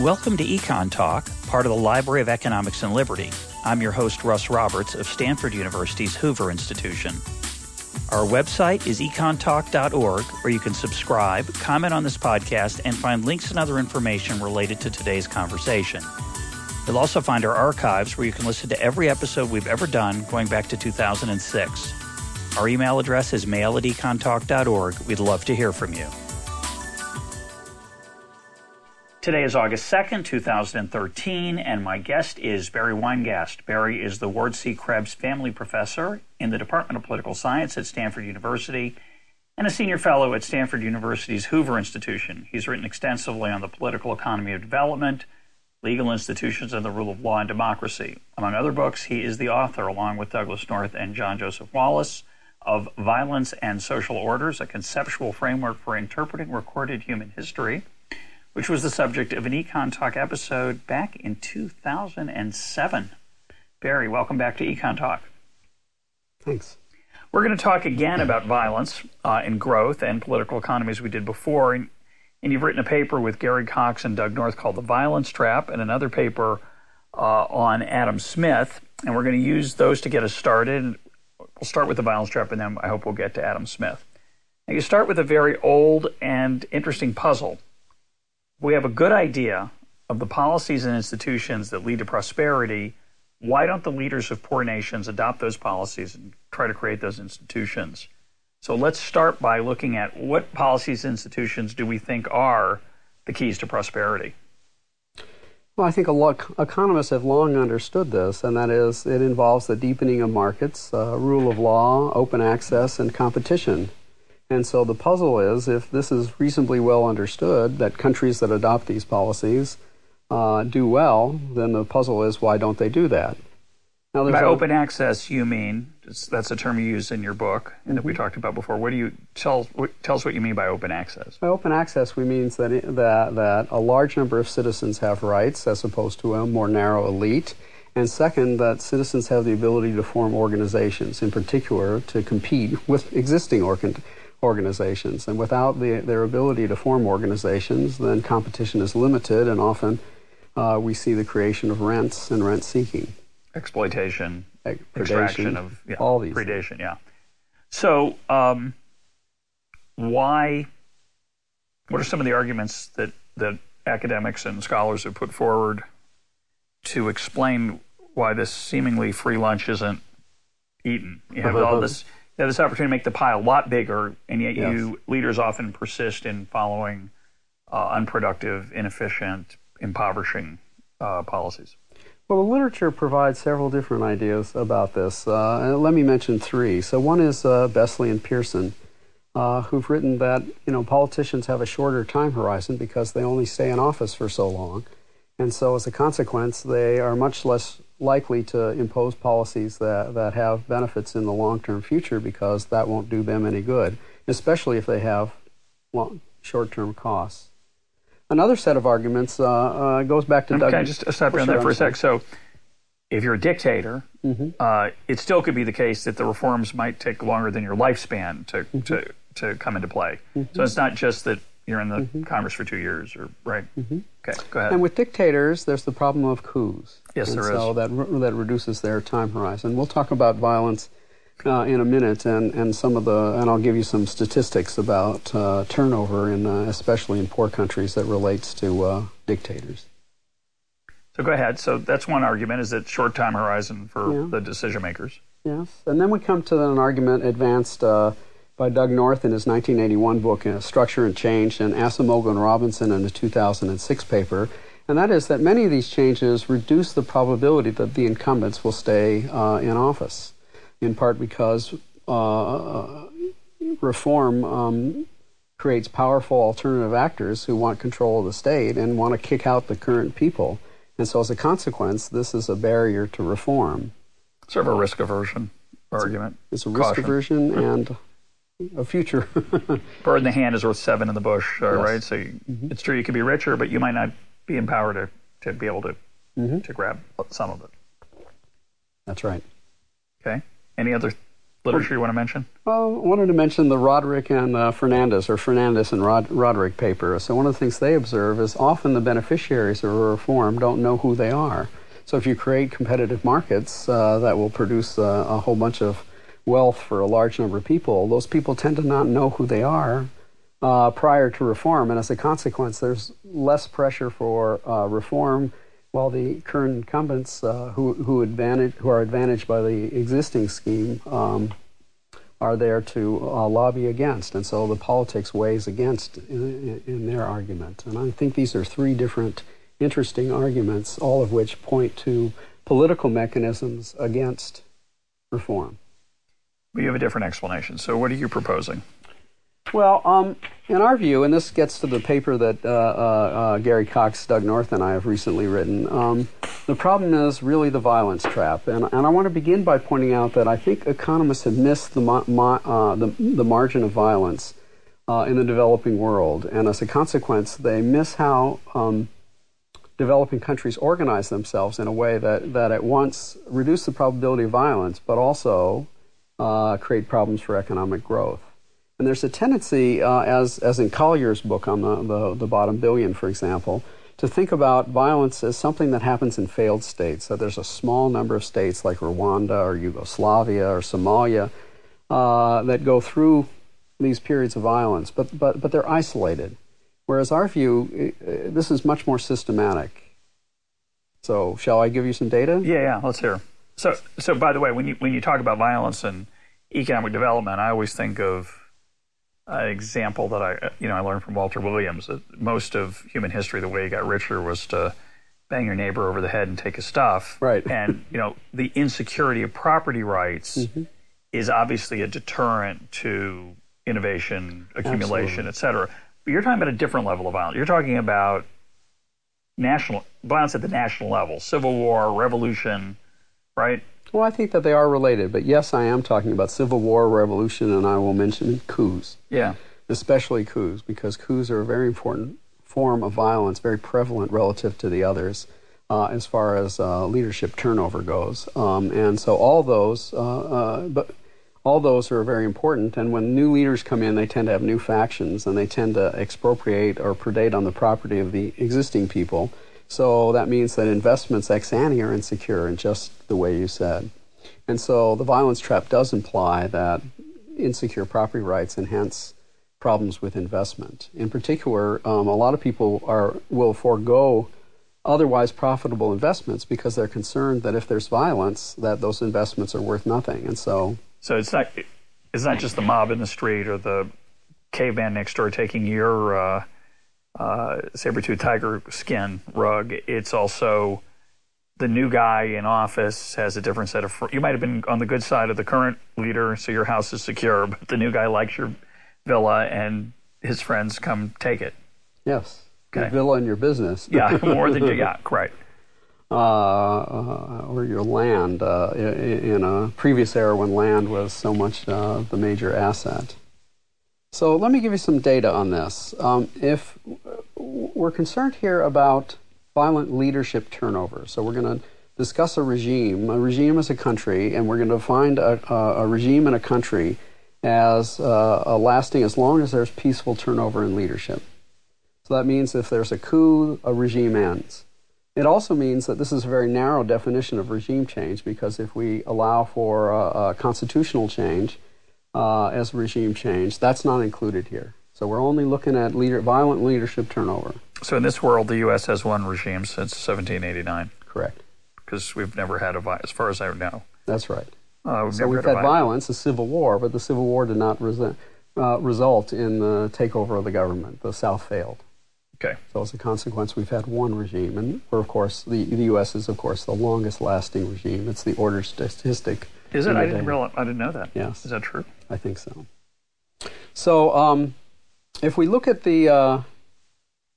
Welcome to EconTalk, part of the Library of Economics and Liberty. I'm your host, Russ Roberts of Stanford University's Hoover Institution. Our website is econtalk.org, where you can subscribe, comment on this podcast, and find links and other information related to today's conversation. You'll also find our archives where you can listen to every episode we've ever done going back to 2006. Our email address is mail at econtalk.org. We'd love to hear from you. Today is August 2nd, 2013, and my guest is Barry Weingast. Barry is the Ward C. Krebs Family Professor in the Department of Political Science at Stanford University and a senior fellow at Stanford University's Hoover Institution. He's written extensively on the political economy of development, legal institutions, and the rule of law and democracy. Among other books, he is the author, along with Douglass North and John Joseph Wallis, of Violence and Social Orders, a conceptual framework for interpreting recorded human history which was the subject of an EconTalk episode back in 2007. Barry, welcome back to EconTalk. Thanks. We're going to talk again about violence uh, and growth and political economy as we did before. And, and, you've written a paper with Gary Cox and Doug North called The Violence Trap, and another paper uh, on Adam Smith. And we're going to use those to get us started. We'll start with The Violence Trap, and then I hope we'll get to Adam Smith. Now, you start with a very old and interesting puzzle we have a good idea of the policies and institutions that lead to prosperity, why don't the leaders of poor nations adopt those policies and try to create those institutions? So let's start by looking at what policies and institutions do we think are the keys to prosperity? Well, I think a lot, economists have long understood this, and that is it involves the deepening of markets, uh, rule of law, open access, and competition. And so the puzzle is if this is reasonably well understood that countries that adopt these policies uh, do well, then the puzzle is why don't they do that? Now, By open access, you mean that's a term you use in your book and mm-hmm. that we mm-hmm. talked about before. What do you tell? Tell us what you mean by open access. By open access, we mean that that that a large number of citizens have rights as opposed to a more narrow elite. And second, that citizens have the ability to form organizations, in particular, to compete with existing organizations organizations. And without the, their ability to form organizations, then competition is limited, and often uh, we see the creation of rents and rent seeking, exploitation, Ex- extraction of yeah, all these predation. Things. Yeah. So, um, why? What are some of the arguments that that academics and scholars have put forward to explain why this seemingly free lunch isn't eaten? You have all this you have this opportunity to make the pie a lot bigger, and yet yes. you leaders often persist in following uh, unproductive, inefficient, impoverishing uh, policies. Well, the literature provides several different ideas about this. Uh, let me mention three. So one is uh, Besley and Persson, uh, who've written that you know politicians have a shorter time horizon because they only stay in office for so long, and so as a consequence, they are much less likely to impose policies that, that have benefits in the long term future because that won't do them any good, especially if they have short term costs. Another set of arguments uh, uh, goes back to Can Doug. I just stop you on that for a sec? So, if you're a dictator, mm-hmm. uh, it still could be the case that the reforms might take longer than your lifespan to, mm-hmm. to, to come into play. Mm-hmm. So, it's not just that you're in the mm-hmm. Congress for two years, or right? Mm-hmm. Okay, go ahead. And with dictators, there's the problem of coups. Yes, and there so is. that that reduces their time horizon. We'll talk about violence uh, in a minute, and, and some of the and I'll give you some statistics about uh, turnover in uh, especially in poor countries that relates to uh, dictators. So go ahead. So that's one argument: is that short time horizon for yeah. the decision makers. Yes, and then we come to an argument advanced uh, by Doug North in his 1981 book, uh, Structure and Change, and Acemoglu and Robinson in a 2006 paper. And that is that many of these changes reduce the probability that the incumbents will stay uh, in office, in part because uh, reform um, creates powerful alternative actors who want control of the state and want to kick out the current people. And so, as a consequence, this is a barrier to reform. Sort of a risk aversion argument. It's a, it's a risk aversion and a future. Bird in the hand is worth seven in the bush, uh, yes. right? So you, mm-hmm. it's true you could be richer, but you might not be empowered to, to be able to mm-hmm. to grab some of it. That's right. Okay. Any other literature you want to mention? Well, I wanted to mention the Rodrik and uh, Fernandez, or Fernandez and Rod- Rodrik paper. So, one of the things they observe is often the beneficiaries of a reform don't know who they are. So, if you create competitive markets uh, that will produce uh, a whole bunch of wealth for a large number of people, those people tend to not know who they are uh, prior to reform. And as a consequence, there's less pressure for uh, reform while the current incumbents uh, who, who, advantage, who are advantaged by the existing scheme um, are there to uh, lobby against. And so the politics weighs against in, in, their argument. And I think these are three different interesting arguments, all of which point to political mechanisms against reform. We have a different explanation. So, what are you proposing? Well, um, in our view, and this gets to the paper that uh, uh, uh, Gary Cox, Doug North, and I have recently written, um, the problem is really the violence trap. And, and I want to begin by pointing out that I think economists have missed the, uh, the, the, margin of violence uh, in the developing world. And as a consequence, they miss how um, developing countries organize themselves in a way that, that at once reduce the probability of violence, but also uh, create problems for economic growth. And there's a tendency, uh, as, as in Collier's book on the, the, the, bottom billion, for example, to think about violence as something that happens in failed states. That there's a small number of states like Rwanda or Yugoslavia or Somalia uh, that go through these periods of violence, but, but, but they're isolated. Whereas our view, this is much more systematic. So, shall I give you some data? Yeah, yeah, let's hear. So, so by the way, when you when you talk about violence and economic development, I always think of an example that I, you know, I learned from Walter Williams. That most of human history, the way you got richer was to bang your neighbor over the head and take his stuff. Right. And you know, the insecurity of property rights mm-hmm. is obviously a deterrent to innovation, accumulation, Absolutely. et cetera. But you're talking about a different level of violence. You're talking about national violence at the national level, civil war, revolution, right? Well, I think that they are related, but yes, I am talking about civil war, revolution, and I will mention coups. Yeah. Especially coups, because coups are a very important form of violence, very prevalent relative to the others. Uh, as far as uh, leadership turnover goes, um, and so all those, uh, uh, but all those are very important. And when new leaders come in, they tend to have new factions, and they tend to expropriate or predate on the property of the existing people. So that means that investments ex ante are insecure in just the way you said. And so the violence trap does imply that insecure property rights enhance problems with investment. In particular, um, a lot of people are will forego otherwise profitable investments because they're concerned that if there's violence, that those investments are worth nothing. And so, so it's not it's not just the mob in the street or the caveman next door taking your uh, uh, saber-tooth tiger skin rug. It's also the new guy in office has a different set of. Fr- you might have been on the good side of the current leader, so your house is secure. But the new guy likes your villa, and his friends come take it. Yes, okay. your villa and your business. yeah, more than yeah, right. Uh, uh, or your land uh, in, in, a previous era when land was so much uh, the major asset. So let me give you some data on this. Um, if we're concerned here about violent leadership turnover, so we're going to discuss a regime. A regime is a country, and we're going to find a, a, regime in a country as uh, lasting as long as there's peaceful turnover in leadership. So that means if there's a coup, a regime ends. It also means that this is a very narrow definition of regime change because if we allow for a, a constitutional change, uh, as regime change. That's not included here. So we're only looking at leader, violent leadership turnover. So in this world, the U.S. has one regime since 1789. Correct. Because we've never had a, as far as I know. That's right. Uh, we've so we've had, had violence, a civil war, but the civil war did not res- uh, result in the takeover of the government. The South failed. Okay. So as a consequence, we've had one regime, and we're of course the the U.S. is of course the longest lasting regime. It's the order statistic. Is it? I didn't realize. I didn't know that. Yes. Is that true? I think so. So, um, if we look at the uh,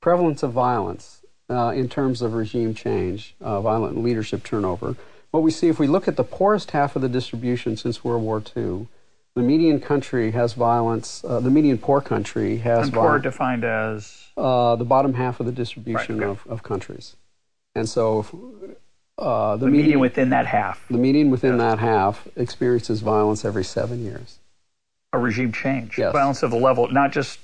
prevalence of violence uh, in terms of regime change, uh, violent leadership turnover, what we see if we look at the poorest half of the distribution since World War II, the median country has violence. Uh, the median poor country has and poor violence, defined as uh, the bottom half of the distribution right, okay. of, of countries. And so, if, Uh, the, the median, median, within that half. The median within that half experiences violence every seven years. A regime change. Yes. Violence of the level, not just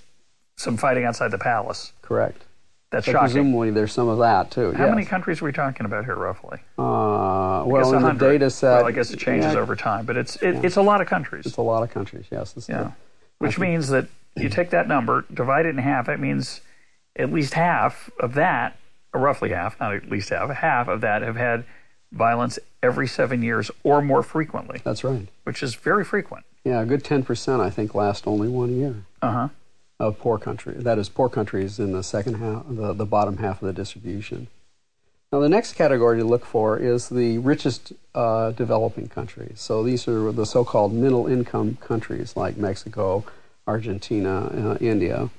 some fighting outside the palace. Correct. That's but shocking. Presumably, there's some of that too. How yes. many countries are we talking about here, roughly? Uh, well, in the data set, well, I guess it changes yeah, over time, but it's it, yeah. it's a lot of countries. It's a lot of countries. Yes. yeah. Which means that you take that number, divide it in half. That means at least half of that, or roughly half, not at least half, half of that have had violence every seven years or more frequently. That's right. Which is very frequent. Yeah, a good ten percent, I think, last only one year. Uh huh of poor countries. That is, poor countries in the second half, the, the bottom half of the distribution. Now, the next category to look for is the richest uh, developing countries. So these are the so-called middle-income countries like Mexico, Argentina, uh, India.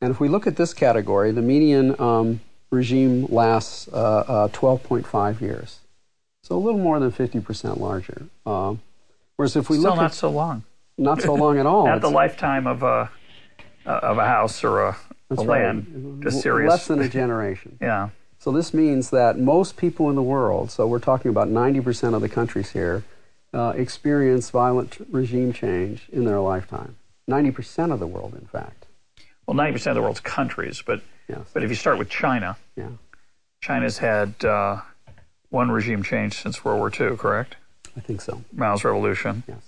And if we look at this category, the median um, regime lasts uh, 12.5 uh, years, so a little more than 50% larger. Whereas if we Still look not at, so long, not so long at all. not the lifetime of a of a house or a, a land. Just serious. Less than a generation. yeah. So this means that most people in the world, so we're talking about 90% of the countries here, uh, experience violent regime change in their lifetime. 90% of the world, in fact. Well, 90% of the world's countries, but yes. but if you start with China, yeah. China's had uh, one regime change since World War II, correct? I think so. Mao's revolution. Yes.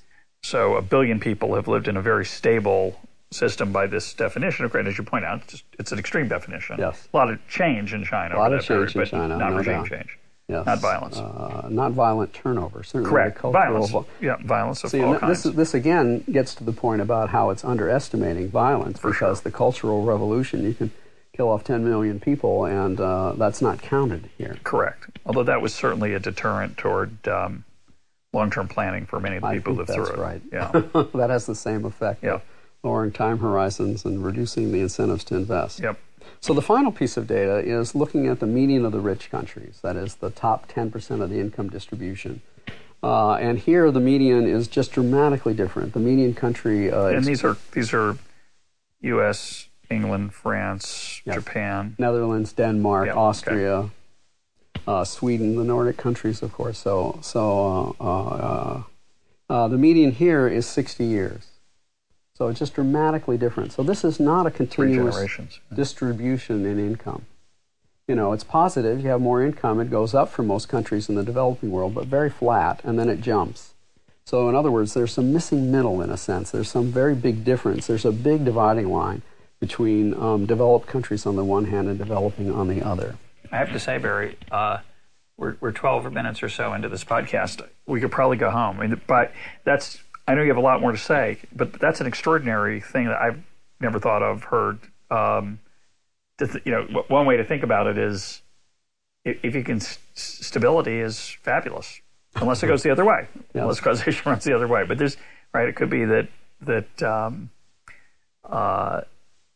So a billion people have lived in a very stable system by this definition. Of course, as you point out, it's, just, it's an extreme definition. Yes. A lot of change in China. A lot of change period, in China. Not no regime doubt. change. Yes. Not violence. Uh, not violent turnover. Certainly Correct. Cultural violence. yeah, violence of See, all this, kinds. This again gets to the point about how it's underestimating violence For because sure. the Cultural Revolution, you can kill off 10 million people, and uh, that's not counted here. Correct. Although that was certainly a deterrent toward um, long-term planning for many of the I people lived that's through right. Yeah. that has the same effect. Yeah. Lowering time horizons and reducing the incentives to invest. Yep. So the final piece of data is looking at the median of the rich countries, that is the top 10% of the income distribution. Uh, and here the median is just dramatically different. The median country. Uh, and these are these are U.S., England, France, Yes. Japan. Netherlands, Denmark, Yep, Austria, uh, Sweden, the Nordic countries, of course. So, so uh, uh, uh, the median here is 60 years. So it's just dramatically different. So this is not a continuous distribution in income. You know, it's positive. You have more income. It goes up for most countries in the developing world, but very flat, and then it jumps. So, in other words, there's some missing middle in a sense. There's some very big difference. There's a big dividing line between um, developed countries on the one hand and developing on the other. I have to say, Barry, uh, we're, we're 12 minutes or so into this podcast. We could probably go home. I mean, but that's I know you have a lot more to say, but that's an extraordinary thing that I've never thought of, heard. Um, th- you know, one way to think about it is if, if you can, s- stability is fabulous, unless it goes the other way, unless causation runs the other way. But there's right. It could be that that um, uh,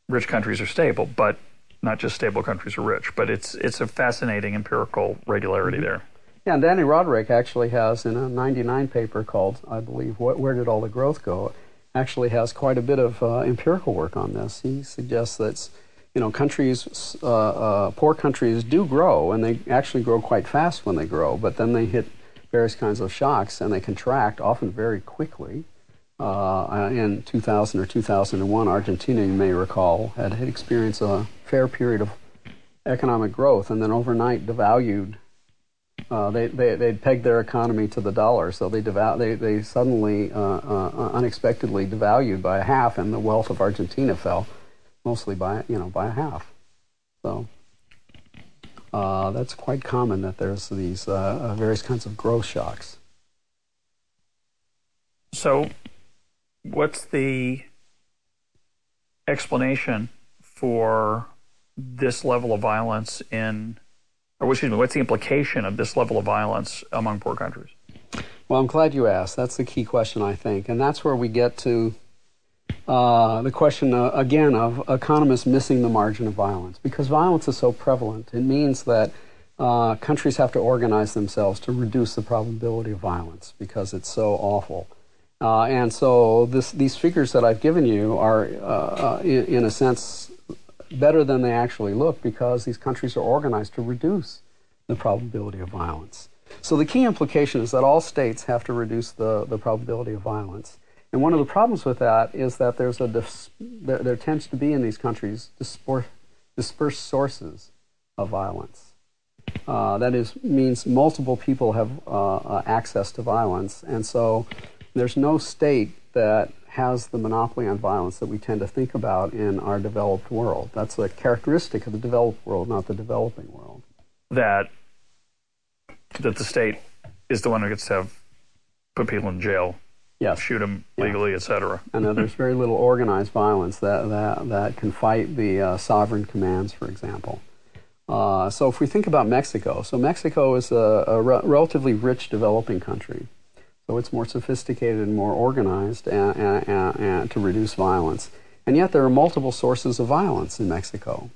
rich countries are stable, but not just stable countries are rich. But it's it's a fascinating empirical regularity there. Yeah, and Dani Rodrik actually has in a 99 paper called, I believe, what, Where Did All the Growth Go? actually has quite a bit of uh, empirical work on this. He suggests that, you know, countries, uh, uh, poor countries do grow, and they actually grow quite fast when they grow, but then they hit various kinds of shocks and they contract, often very quickly. Uh, in 2000 or 2001, Argentina, you may recall, had, had experienced a fair period of economic growth and then overnight devalued uh, they, they, they'd pegged their economy to the dollar, so they, deval- they, they suddenly, uh, uh, unexpectedly devalued by a half, and the wealth of Argentina fell mostly by, you know, by a half. So uh, that's quite common that there's these uh, various kinds of growth shocks. So, what's the explanation for this level of violence in, or excuse me, what's the implication of this level of violence among poor countries? Well, I'm glad you asked. That's the key question, I think. And that's where we get to uh, the question, uh, again, of economists missing the margin of violence. Because violence is so prevalent, it means that uh, countries have to organize themselves to reduce the probability of violence because it's so awful. Uh, and so this, these figures that I've given you are, uh, uh, in, in a sense, better than they actually look because these countries are organized to reduce the probability of violence. So the key implication is that all states have to reduce the, the probability of violence. And one of the problems with that is that there's a dis- there, there, tends to be in these countries dispor- dispersed sources of violence. Uh, that is means multiple people have uh, uh, access to violence, and so there's no state that has the monopoly on violence that we tend to think about in our developed world. That's a characteristic of the developed world, not the developing world. That that the state is the one who gets to have put people in jail, yes. shoot them legally, yeah. etc. And there's very little organized violence that that that can fight the uh, sovereign commands, for example. Uh, so if we think about Mexico, so Mexico is a, a re- relatively rich developing country. So it's more sophisticated and more organized and, and, and, and to reduce violence. And yet there are multiple sources of violence in Mexico.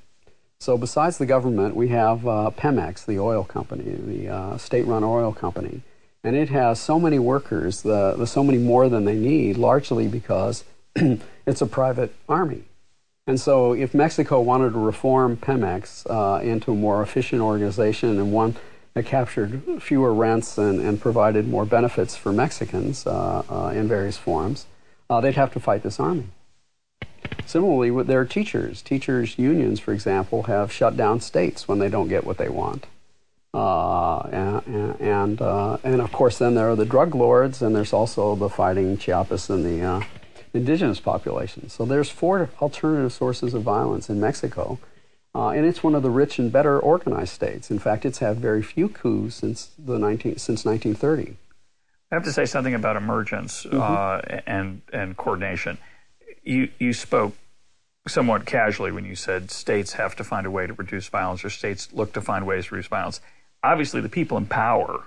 So besides the government, we have uh, Pemex, the oil company, the uh, state-run oil company, and it has so many workers, the, the so many more than they need, largely because it's a private army. And so, if Mexico wanted to reform Pemex uh, into a more efficient organization and one that captured fewer rents and, and provided more benefits for Mexicans uh, uh, in various forms, uh, they'd have to fight this army. Similarly, with their teachers, teachers' unions, for example, have shut down states when they don't get what they want. Uh, and and, uh, and, of course, then there are the drug lords, and there's also the fighting Chiapas and the uh, indigenous population. So there's four alternative sources of violence in Mexico uh, and it's one of the rich and better organized states. In fact, it's had very few coups since the 19, since 1930. I have to say something about emergence mm-hmm. uh, and and coordination. You you spoke somewhat casually when you said states have to find a way to reduce violence, or states look to find ways to reduce violence. Obviously, the people in power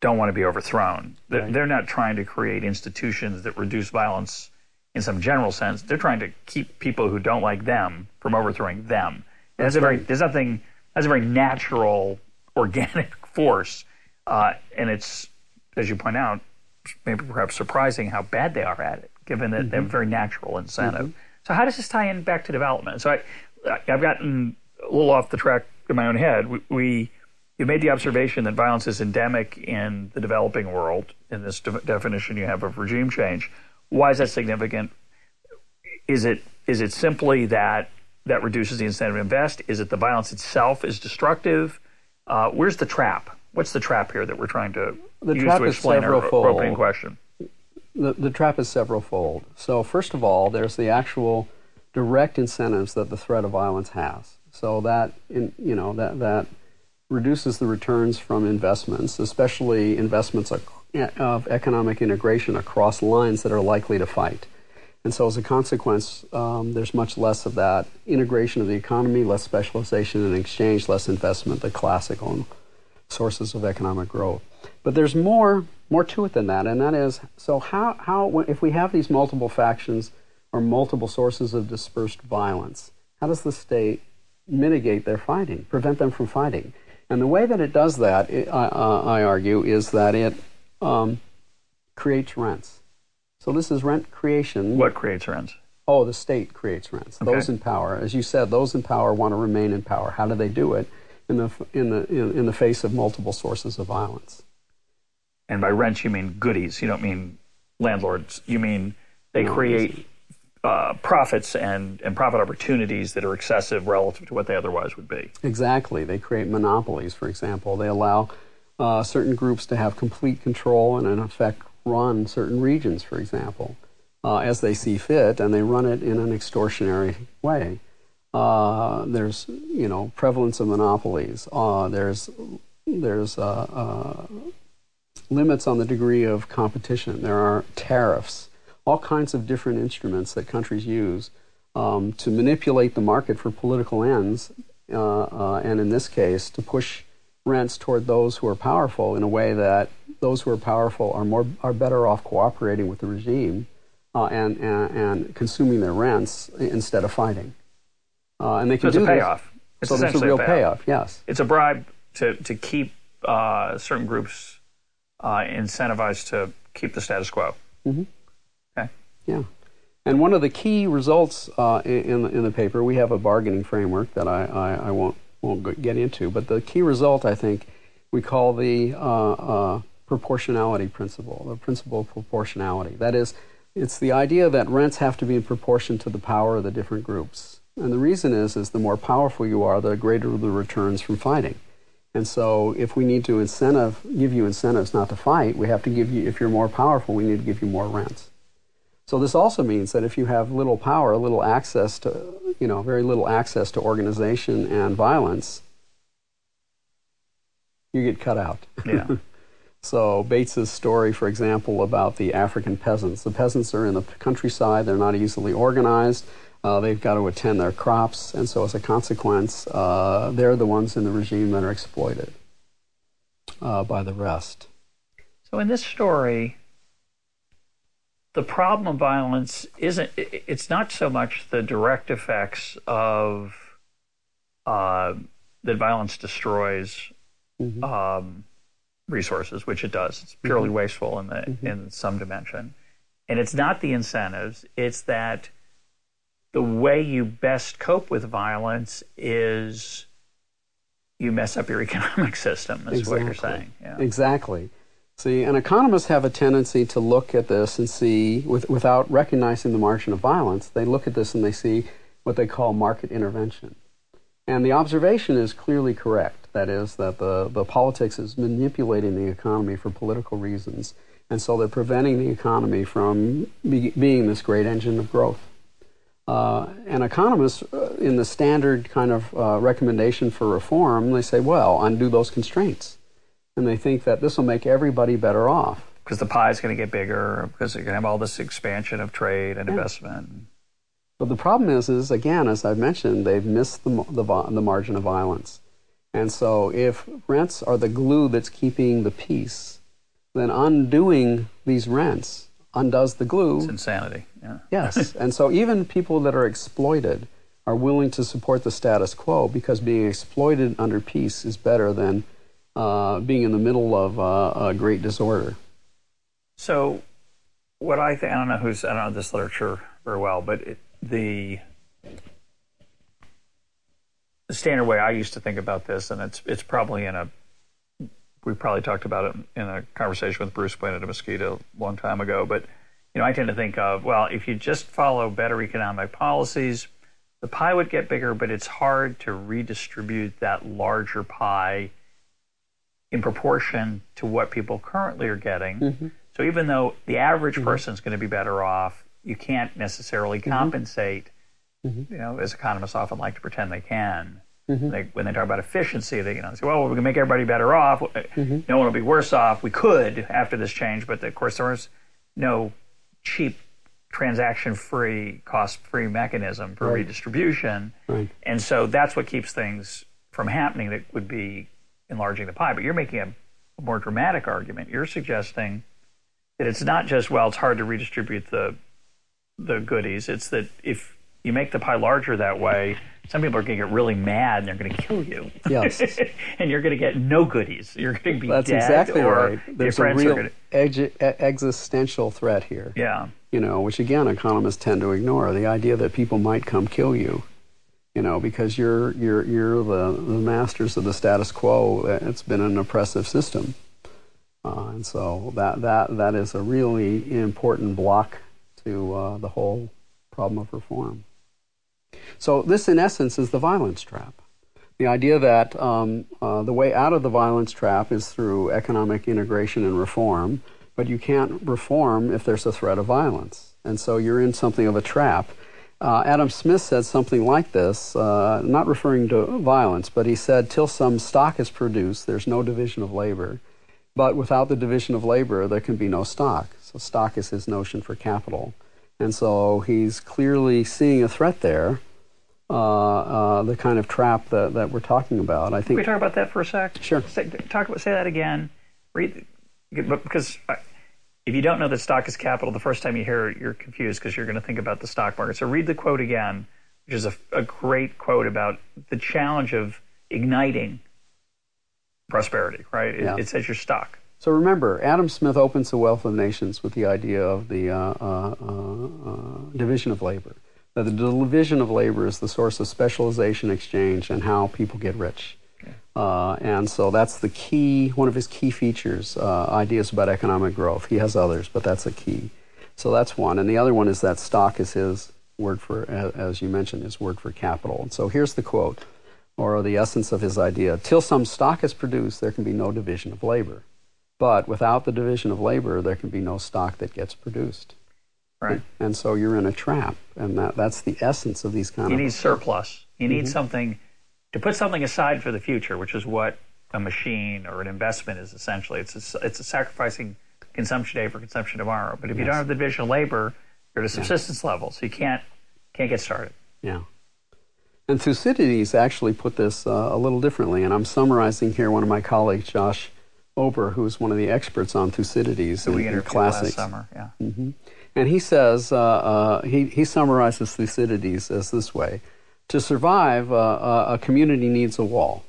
don't want to be overthrown. They're, right. they're not trying to create institutions that reduce violence in some general sense. They're trying to keep people who don't like them from overthrowing them. That's a very there's nothing that's a very natural organic force, uh, and it's as you point out, maybe perhaps surprising how bad they are at it, given that mm-hmm. they have a very natural incentive. Mm-hmm. So how does this tie in back to development? So I I've gotten a little off the track in my own head. We, we you made the observation that violence is endemic in the developing world in this de- definition you have of regime change. Why is that significant? Is it is it simply that that reduces the incentive to invest? Is it the violence itself is destructive? Uh, where's the trap? What's the trap here that we're trying to the use trap to explain is our opening question? The, the trap is several fold. So first of all, there's the actual direct incentives that the threat of violence has. So that in, you know that that reduces the returns from investments, especially investments of economic integration across lines that are likely to fight. And so, as a consequence, um, there's much less of that integration of the economy, less specialization in exchange, less investment, the classical sources of economic growth. But there's more, more to it than that, and that is so how, how if we have these multiple factions or multiple sources of dispersed violence, how does the state mitigate their fighting, prevent them from fighting? And the way that it does that, it, I, uh, I, argue, is that it um, creates rents. So this is rent creation. What creates rents? Oh, the state creates rents. Okay. Those in power, as you said, those in power want to remain in power. How do they do it? In the in the in, in the face of multiple sources of violence. And by rents, you mean goodies. You don't mean landlords. You mean they no, create uh, profits and, and profit opportunities that are excessive relative to what they otherwise would be. Exactly. They create monopolies, for example. They allow uh, certain groups to have complete control and, in effect, run certain regions, for example, uh, as they see fit, and they run it in an extortionary way. Uh, there's, you know, prevalence of monopolies. Uh, there's there's uh, uh, limits on the degree of competition. There are tariffs, all kinds of different instruments that countries use um, to manipulate the market for political ends, uh, and in this case, to push rents toward those who are powerful in a way that those who are powerful are more are better off cooperating with the regime uh, and, and, and consuming their rents instead of fighting. Uh, and they can so do it's a payoff. It's so there's a real a payoff. payoff. Yes, it's a bribe to to keep uh, certain groups uh, incentivized to keep the status quo. Mm-hmm. Okay. Yeah. And one of the key results uh, in, in the paper, we have a bargaining framework that I, I, I won't won't get into. But the key result, I think, we call the uh, uh, proportionality principle, the principle of proportionality. That is, it's the idea that rents have to be in proportion to the power of the different groups. And the reason is, is the more powerful you are, the greater the returns from fighting. And so, if we need to incentive, give you incentives not to fight, we have to give you, if you're more powerful, we need to give you more rents. So this also means that if you have little power, little access to, you know, very little access to organization and violence, you get cut out. Yeah. so Bates's story, for example, about the African peasants. The peasants are in the countryside. They're not easily organized. Uh, they've got to attend their crops, and so as a consequence, uh, they're the ones in the regime that are exploited uh, by the rest. So in this story, the problem of violence isn't. It's not so much the direct effects of uh, that violence destroys mm-hmm. um, resources, which it does. It's purely mm-hmm. wasteful in the mm-hmm. in some dimension, and it's not the incentives. It's that the way you best cope with violence is you mess up your economic system, is exactly. what you're saying. Yeah. Exactly. See, and economists have a tendency to look at this and see, with, without recognizing the margin of violence, they look at this and they see what they call market intervention. And the observation is clearly correct. That is, that the, the politics is manipulating the economy for political reasons. And so they're preventing the economy from be, being this great engine of growth. Uh, and economists, uh, in the standard kind of uh, recommendation for reform, they say, well, undo those constraints. And they think that this will make everybody better off. Because the pie is going to get bigger, because you're going to have all this expansion of trade and yeah. investment. But the problem is, is again, as I've mentioned, they've missed the, the, the margin of violence. And so if rents are the glue that's keeping the peace, then undoing these rents undoes the glue. It's insanity. Yeah. yes. And so even people that are exploited are willing to support the status quo because being exploited under peace is better than uh, being in the middle of uh, a great disorder. So, what I think, I don't know who's, I don't know this literature very well, but it, the, the standard way I used to think about this, and it's, it's probably in a we probably talked about it in a conversation with Bruce Bueno de Mesquita a long time ago. But you know, I tend to think of well, if you just follow better economic policies, the pie would get bigger, but it's hard to redistribute that larger pie in proportion to what people currently are getting. Mm-hmm. So even though the average mm-hmm. person is going to be better off, you can't necessarily mm-hmm. compensate. Mm-hmm. You know, as economists often like to pretend they can. Mm-hmm. They, when they talk about efficiency, they you know say, well, we can make everybody better off. Mm-hmm. No one will be worse off. We could after this change, but of course there is no cheap, transaction-free, cost-free mechanism for right. redistribution, right. and so that's what keeps things from happening. That would be enlarging the pie. But you're making a, a more dramatic argument. You're suggesting that it's not just well, it's hard to redistribute the the goodies. It's that if you make the pie larger that way some people are going to get really mad and they're going to kill you. Yes. and you're going to get no goodies. You're going to be That's exactly right. There's a real gonna... ex- existential threat here. Yeah. You know, which again economists tend to ignore the idea that people might come kill you. You know, because you're you're you're the, the masters of the status quo. It's been an oppressive system, uh, and so that that that is a really important block to uh, the whole problem of reform. So, this in essence is the violence trap. The idea that um, uh, the way out of the violence trap is through economic integration and reform, but you can't reform if there's a threat of violence. And so you're in something of a trap. Uh, Adam Smith said something like this, uh, not referring to violence, but he said, Till some stock is produced, there's no division of labor. But without the division of labor, there can be no stock. So, stock is his notion for capital. And so he's clearly seeing a threat there, uh, uh, the kind of trap that, that we're talking about. I think. Can we talk about that for a sec? Sure. Say, talk about say that again. Read because if you don't know that stock is capital, the first time you hear it, you're confused because you're going to think about the stock market. So read the quote again, which is a, a great quote about the challenge of igniting prosperity. Right? It, yeah. it says your stock. So remember, Adam Smith opens the Wealth of Nations with the idea of the uh, uh, uh, division of labor. That the division of labor is the source of specialization, exchange, and how people get rich. Uh, and so that's the key, one of his key features, uh, ideas about economic growth. He has others, but that's a key. So that's one. And the other one is that stock is his word for, as you mentioned, his word for capital. And so here's the quote, or the essence of his idea. Till some stock is produced, there can be no division of labor. But without the division of labor, there can be no stock that gets produced. Right. And so you're in a trap. And that, that's the essence of these kind you of. You need surplus. You need mm-hmm. something to put something aside for the future, which is what a machine or an investment is essentially. It's a, it's a sacrificing consumption today for consumption tomorrow. But if yes. you don't have the division of labor, you're at a subsistence yeah. level, so you can't can't get started. Yeah. And Thucydides actually put this uh, a little differently, and I'm summarizing here one of my colleagues, Josh Ober, who's one of the experts on Thucydides in, in classics. Summer, yeah. Mm-hmm. And he says uh, uh, he he summarizes Thucydides as this way: To survive, uh, uh, a community needs a wall.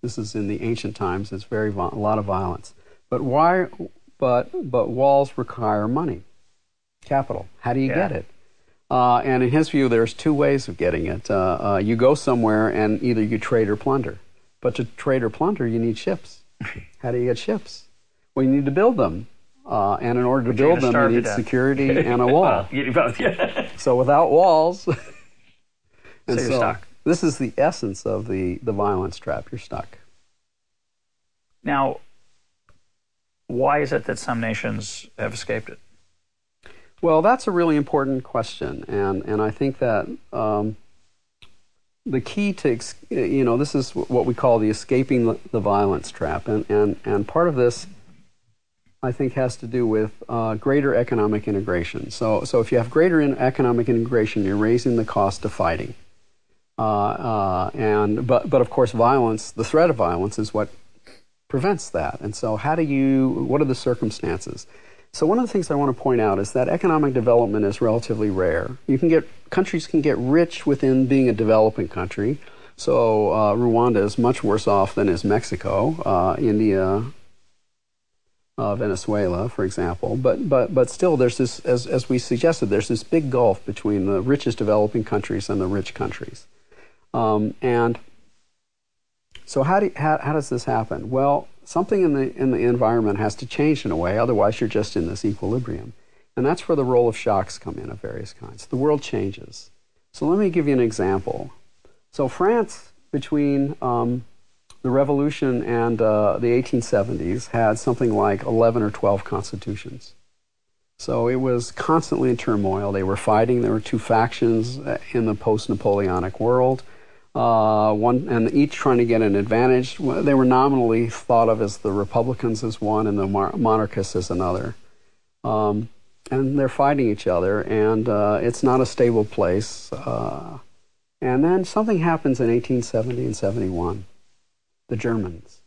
This is in the ancient times. It's very a lot of violence. But why? But but walls require money, capital. How do you yeah. get it? Uh, and in his view, there's two ways of getting it. Uh, uh, you go somewhere and either you trade or plunder. But to trade or plunder, you need ships. How do you get ships? Well, you need to build them. Uh, and in order to build them, you need security and a wall. well, both, yeah. so without walls, and so, so this is the essence of the, the violence trap. You're stuck. Now, why is it that some nations have escaped it? Well, that's a really important question, and and I think that um, the key to you know this is what we call the escaping the violence trap, and and and part of this. I think has to do with uh, greater economic integration. So, so if you have greater in economic integration, you're raising the cost of fighting. Uh, uh, and but but of course, violence, the threat of violence, is what prevents that. And so, how do you? What are the circumstances? So one of the things I want to point out is that economic development is relatively rare. You can get countries can get rich within being a developing country. So uh, Rwanda is much worse off than is Mexico, uh, India, uh, Venezuela, for example. But but but still, there's this as as we suggested, there's this big gulf between the richest developing countries and the rich countries. Um, and so how, do, how, how does this happen? Well, something in the, in the environment has to change in a way, otherwise you're just in this equilibrium. And that's where the role of shocks come in of various kinds. The world changes. So let me give you an example. So France, between um, the revolution and uh, the 1870s, had something like 11 or 12 constitutions. So it was constantly in turmoil. They were fighting. There were two factions uh, in the post-Napoleonic world uh, one and each trying to get an advantage. They were nominally thought of as the Republicans as one and the monarchists as another. Um, and they're fighting each other, and uh, it's not a stable place. Uh, and then something happens in 1870 and 71. The Germans.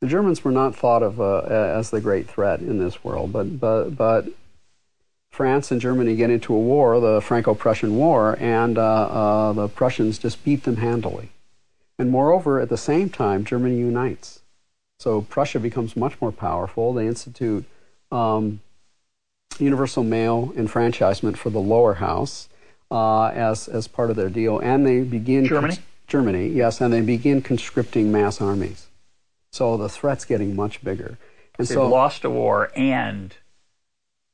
The Germans were not thought of uh, as the great threat in this world, but but but France and Germany get into a war, the Franco-Prussian War, and uh, uh, the Prussians just beat them handily. And moreover, at the same time, Germany unites. So Prussia becomes much more powerful. They institute um, universal male enfranchisement for the lower house uh, as as part of their deal, and they begin Germany. Germany, yes, and they begin conscripting mass armies. So the threat's getting much bigger. And They've so lost a war and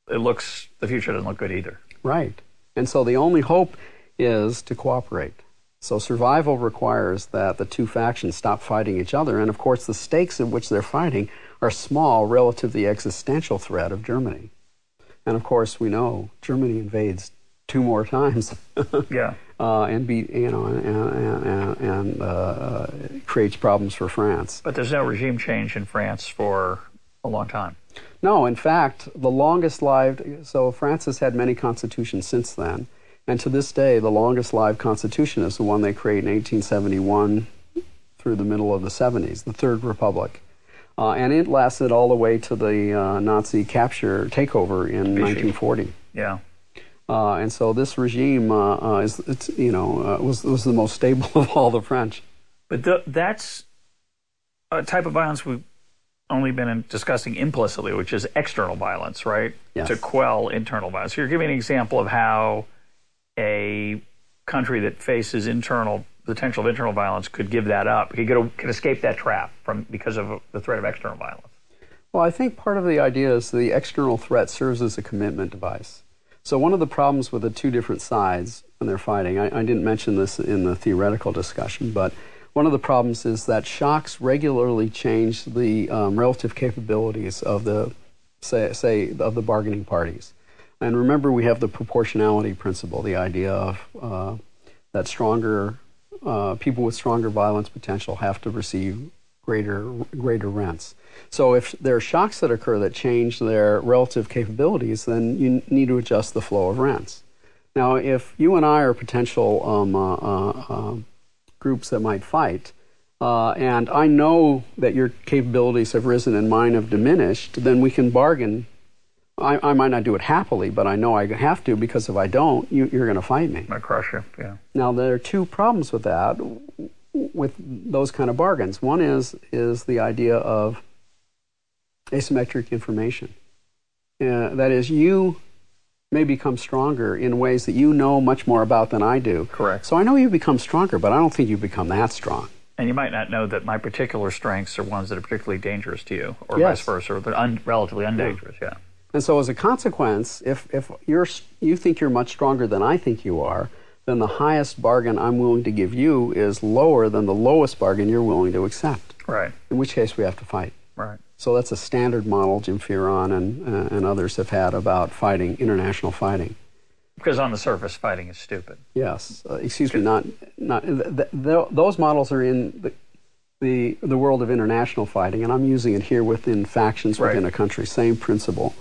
it looks the future doesn't look good either. Right. And so the only hope is to cooperate. So survival requires that the two factions stop fighting each other. And of course, the stakes at which they're fighting are small relative to the existential threat of Germany. And of course, we know Germany invades two more times. yeah. Uh, and be you know and, and, and uh, creates problems for France. But there's no regime change in France for a long time. No, in fact, the longest lived, so France has had many constitutions since then. And to this day, the longest lived constitution is the one they create in 1871 through the middle of the 70s, the Third Republic. Uh, and it lasted all the way to the uh, Nazi capture, takeover in Vichy. 1940. Yeah. Uh, and so this regime uh, uh, is, it's, you know, uh, was was the most stable of all the French. But the, that's a type of violence we only been discussing implicitly, which is external violence, right? Yes. To quell internal violence. So you're giving an example of how a country that faces internal potential of internal violence could give that up, could, get a, could escape that trap from because of the threat of external violence? Well, I think part of the idea is the external threat serves as a commitment device. So one of the problems with the two different sides when they're fighting, I, I didn't mention this in the theoretical discussion, but one of the problems is that shocks regularly change the um, relative capabilities of the say, say of the bargaining parties. And remember, we have the proportionality principle, the idea of uh, that stronger uh, people with stronger violence potential have to receive greater greater rents. So if there are shocks that occur that change their relative capabilities, then you need to adjust the flow of rents. Now, if you and I are potential um, uh, uh, uh groups that might fight, uh, and I know that your capabilities have risen and mine have diminished, then we can bargain. I, I might not do it happily, but I know I have to because if I don't, you, are going to fight me. I crush you. Yeah. Now there are two problems with that, with those kind of bargains. One is is the idea of asymmetric information. Uh, that is, you may become stronger in ways that you know much more about than I do. Correct. So I know you become stronger, but I don't think you become that strong. And you might not know that my particular strengths are ones that are particularly dangerous to you, or yes. vice versa, or they're un- relatively undangerous. Yeah. yeah. And so, as a consequence, if if you're you think you're much stronger than I think you are, then the highest bargain I'm willing to give you is lower than the lowest bargain you're willing to accept. Right. In which case, we have to fight. Right. So that's a standard model Jim Fearon and, uh, and others have had about fighting, international fighting. Because on the surface, fighting is stupid. Yes. Uh, excuse me, not, not th- th- those models are in the, the, the world of international fighting, and I'm using it here within factions within a country, same principle.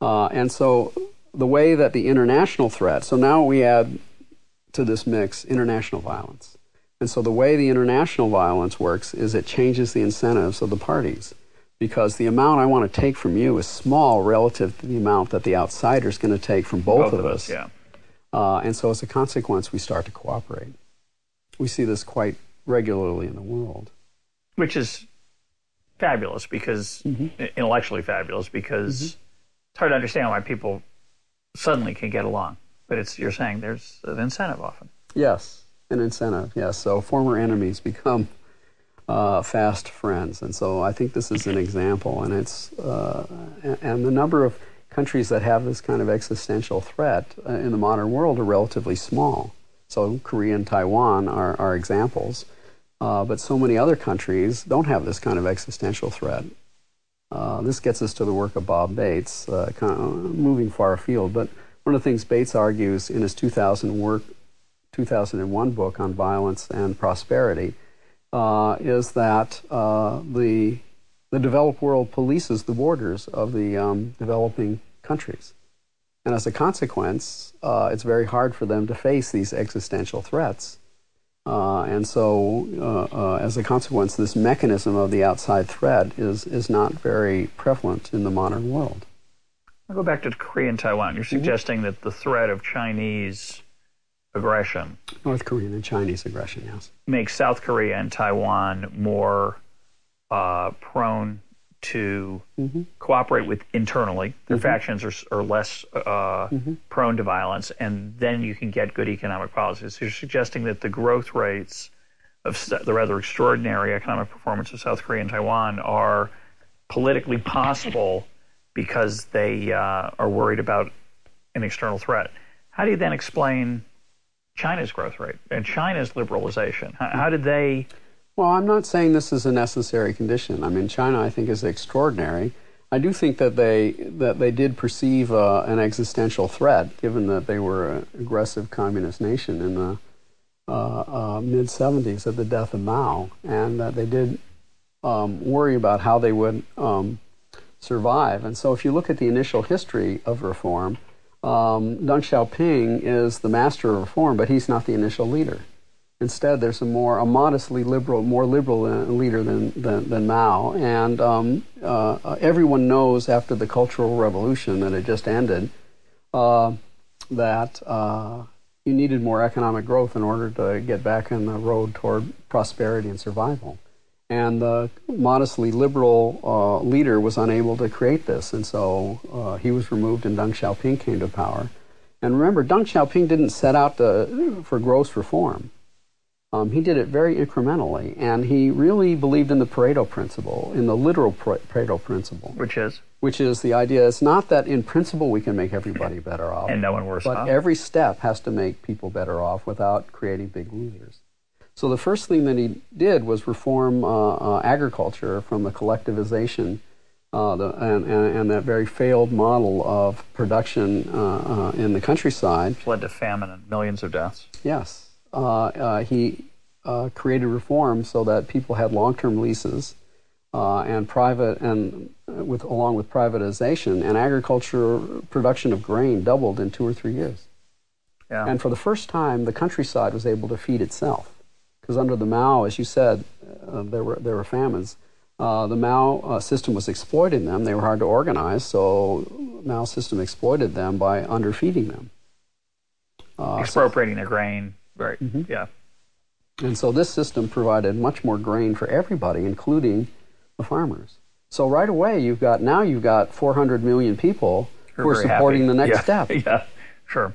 Uh, and so the way that the international threat, so now we add to this mix international violence. And so the way the international violence works is it changes the incentives of the parties because the amount I want to take from you is small relative to the amount that the outsider is going to take from both, both of, of us. us yeah. Uh, and so as a consequence, we start to cooperate. We see this quite regularly in the world. Which is fabulous because, mm-hmm. intellectually fabulous, because mm-hmm. it's hard to understand why people suddenly can get along. But it's you're saying there's an incentive often. Yes, an incentive, yes. So former enemies become uh, fast friends. And so I think this is an example. And it's uh, and the number of countries that have this kind of existential threat uh, in the modern world are relatively small. So Korea and Taiwan are, are examples. Uh, but so many other countries don't have this kind of existential threat. Uh, this gets us to the work of Bob Bates, kind of moving far afield. But one of the things Bates argues in his 2000 work, 2001 book on violence and prosperity uh, is that uh, the the developed world polices the borders of the um, developing countries, and as a consequence, uh, it's very hard for them to face these existential threats. Uh, and so, uh, uh, as a consequence, this mechanism of the outside threat is is not very prevalent in the modern world. I'll go back to Korea and Taiwan. You're mm-hmm. suggesting mm-hmm. that the threat of Chinese aggression. North Korean and Chinese aggression, yes. Makes South Korea and Taiwan more uh, prone to mm-hmm. cooperate with internally. Their mm-hmm. factions are, are less uh, mm-hmm. prone to violence, and then you can get good economic policies. So you're suggesting that the growth rates of the rather extraordinary economic performance of South Korea and Taiwan are politically possible because they uh, are worried about an external threat. How do you then explain China's growth rate and China's liberalization? How, how, did they? Well, I'm not saying this is a necessary condition. I mean, China, I think, is extraordinary. I do think that they that they did perceive uh, an existential threat, given that they were an aggressive communist nation in the uh, uh, mid 70s at the death of Mao, and that they did um, worry about how they would um, survive. And so, if you look at the initial history of reform, um, Deng Xiaoping is the master of reform, but he's not the initial leader. Instead, there's a more a modestly liberal, more liberal leader than than, than Mao, and um, uh, everyone knows after the Cultural Revolution that had just ended uh, that uh, you needed more economic growth in order to get back on the road toward prosperity and survival. And the modestly liberal uh, leader was unable to create this, and so uh, he was removed, and Deng Xiaoping came to power. And remember, Deng Xiaoping didn't set out to, for gross reform. Um, he did it very incrementally, and he really believed in the Pareto principle, in the literal Pareto principle, which is which is the idea. It's not that in principle we can make everybody better off, and no one worse off, but off. every step has to make people better off without creating big losers. So the first thing that he did was reform uh, uh, agriculture from the collectivization uh, the, and, and, and, that very failed model of production uh, uh, in the countryside. led to famine and millions of deaths. Yes. Uh, he created reform so that people had long-term leases and private and with along with privatization and agriculture production of grain doubled in two or three years. Yeah. And for the first time, the countryside was able to feed itself because under the Mao, as you said, uh, there were there were famines. Uh, the Mao uh, system was exploiting them. They were hard to organize, so Mao system exploited them by underfeeding them, uh, expropriating so, their grain. Right. Mm-hmm. Yeah. And so this system provided much more grain for everybody, including the farmers. So right away, you've got now you've got 400 million people who are supporting happy. the next yeah. step. yeah, sure.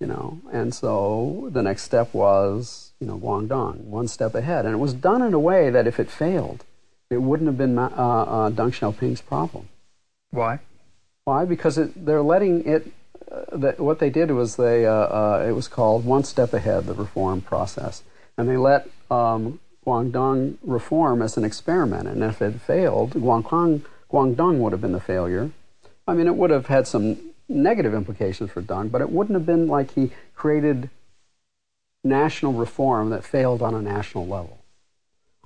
You know, and so the next step was you know, Guangdong, one step ahead. And it was done in a way that if it failed, it wouldn't have been uh, uh, Deng Xiaoping's problem. Why? Why? Because it, they're letting it. Uh, that what they did was they. Uh, uh, it was called one step ahead, the reform process, and they let um, Guangdong reform as an experiment. And if it failed, Guangdong, Guangdong would have been the failure. I mean, it would have had some negative implications for Deng, but it wouldn't have been like he created national reform that failed on a national level.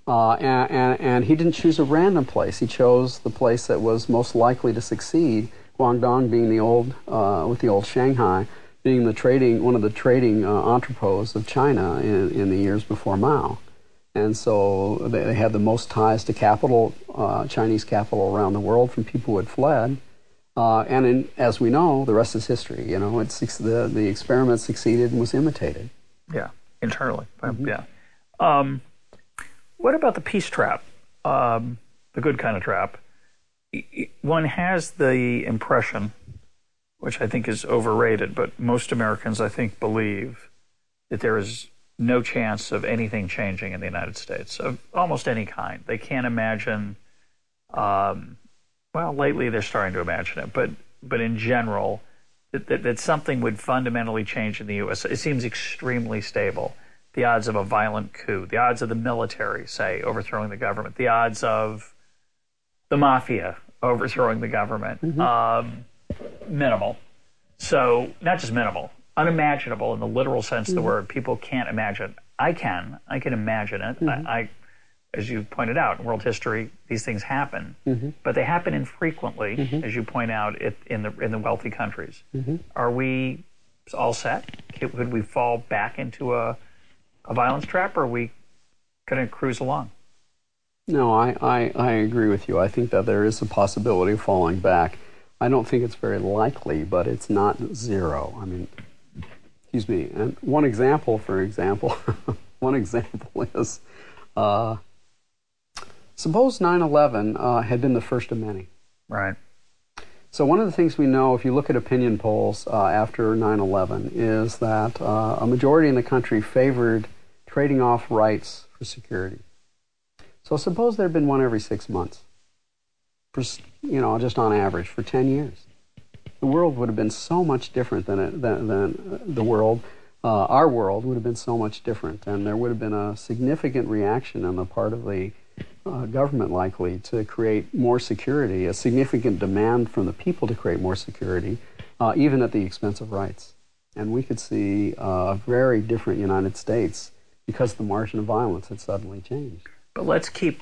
Uh, and, and, and, he didn't choose a random place. He chose the place that was most likely to succeed. Guangdong being the old, uh, with the old Shanghai, being the trading, one of the trading uh, entrepôts of China in, in the years before Mao. And so they, they had the most ties to capital, uh, Chinese capital around the world from people who had fled. Uh, and in, as we know, the rest is history. You know, it's, the, the experiment succeeded and was imitated. Yeah, internally. Mm-hmm. Yeah. Um, what about the peace trap? Um, the good kind of trap. One has the impression, which I think is overrated, but most Americans, I think, believe that there is no chance of anything changing in the United States of almost any kind. They can't imagine. Um, well, lately they're starting to imagine it, but but in general, that, that, something would fundamentally change in the U.S. It seems extremely stable. The odds of a violent coup, the odds of the military, say, overthrowing the government, the odds of the mafia overthrowing the government, mm-hmm. um, minimal. So, not just minimal, unimaginable in the literal sense mm-hmm. of the mm-hmm. word. People can't imagine. I can. I can imagine it. Mm-hmm. I, I as you pointed out, in world history, these things happen, mm-hmm. but they happen infrequently, mm-hmm. as you point out, it, in the in the wealthy countries. Mm-hmm. Are we all set? Could we fall back into a a violence trap, or are we going to cruise along? No, I, I, I agree with you. I think that there is a possibility of falling back. I don't think it's very likely, but it's not zero. I mean, excuse me. And one example, for example, one example is. Uh, Suppose 9 11 uh, had been the first of many. Right. So, one of the things we know, if you look at opinion polls uh, after 9 11, is that uh, a majority in the country favored trading off rights for security. So, suppose there had been one every six months, for, you know, just on average, for 10 years. The world would have been so much different than, it, than, than the world. Uh, our world would have been so much different, and there would have been a significant reaction on the part of the uh, government likely to create more security, a significant demand from the people to create more security, uh, even at the expense of rights. And we could see a very different United States because the margin of violence had suddenly changed. But let's keep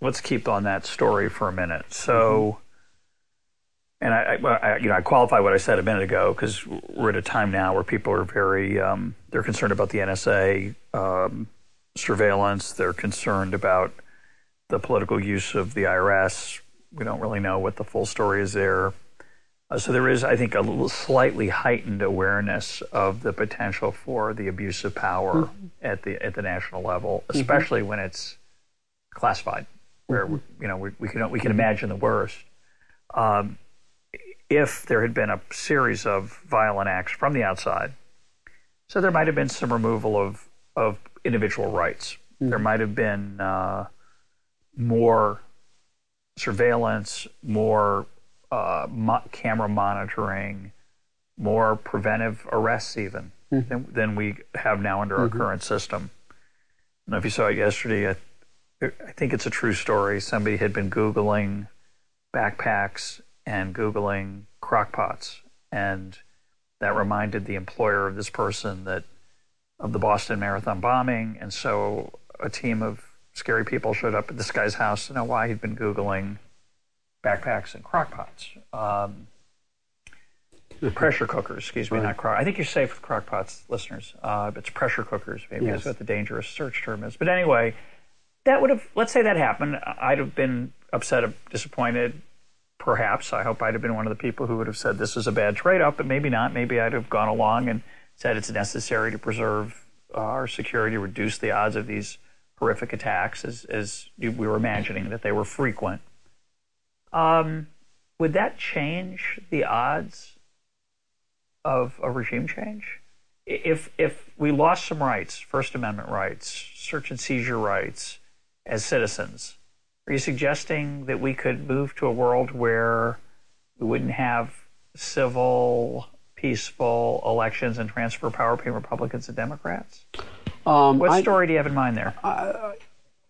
let's keep on that story for a minute. So, mm-hmm. and I, I, you know, I qualify what I said a minute ago because we're at a time now where people are very um, they're concerned about the NSA um, surveillance. They're concerned about the political use of the IRS. We don't really know what the full story is there. Uh, so there is, I think, a little slightly heightened awareness of the potential for the abuse of power mm-hmm. at the at the national level, mm-hmm. especially mm-hmm. when it's classified, where mm-hmm. you know we, we, can we can imagine the worst. Um, if there had been a series of violent acts from the outside, so there might have been some removal of of individual rights. There might have been uh, more surveillance, more uh, mo- camera monitoring, more preventive arrests, even than, than we have now under our current system. I don't know if you saw it yesterday. I, I think it's a true story. Somebody had been Googling backpacks and Googling crockpots. And that reminded the employer of this person that of the Boston Marathon bombing. And so a team of scary people showed up at this guy's house to know why he'd been Googling backpacks and crockpots. Um, pressure cookers, excuse me, Right. not crock. I think you're safe with crockpots, listeners. Uh, it's pressure cookers, maybe Yes. is what the dangerous search term is. But anyway, that would have, let's say that happened. I'd have been upset, disappointed, perhaps. I hope I'd have been one of the people who would have said this is a bad trade off, but maybe not. Maybe I'd have gone along and said it's necessary to preserve uh, our security, reduce the odds of these horrific attacks as, as we were imagining that they were frequent. Um, would that change the odds of a regime change? If if we lost some rights, First Amendment rights, search and seizure rights as citizens, are you suggesting that we could move to a world where we wouldn't have civil, peaceful elections and transfer power between Republicans and Democrats? Um, What I, story do you have in mind there?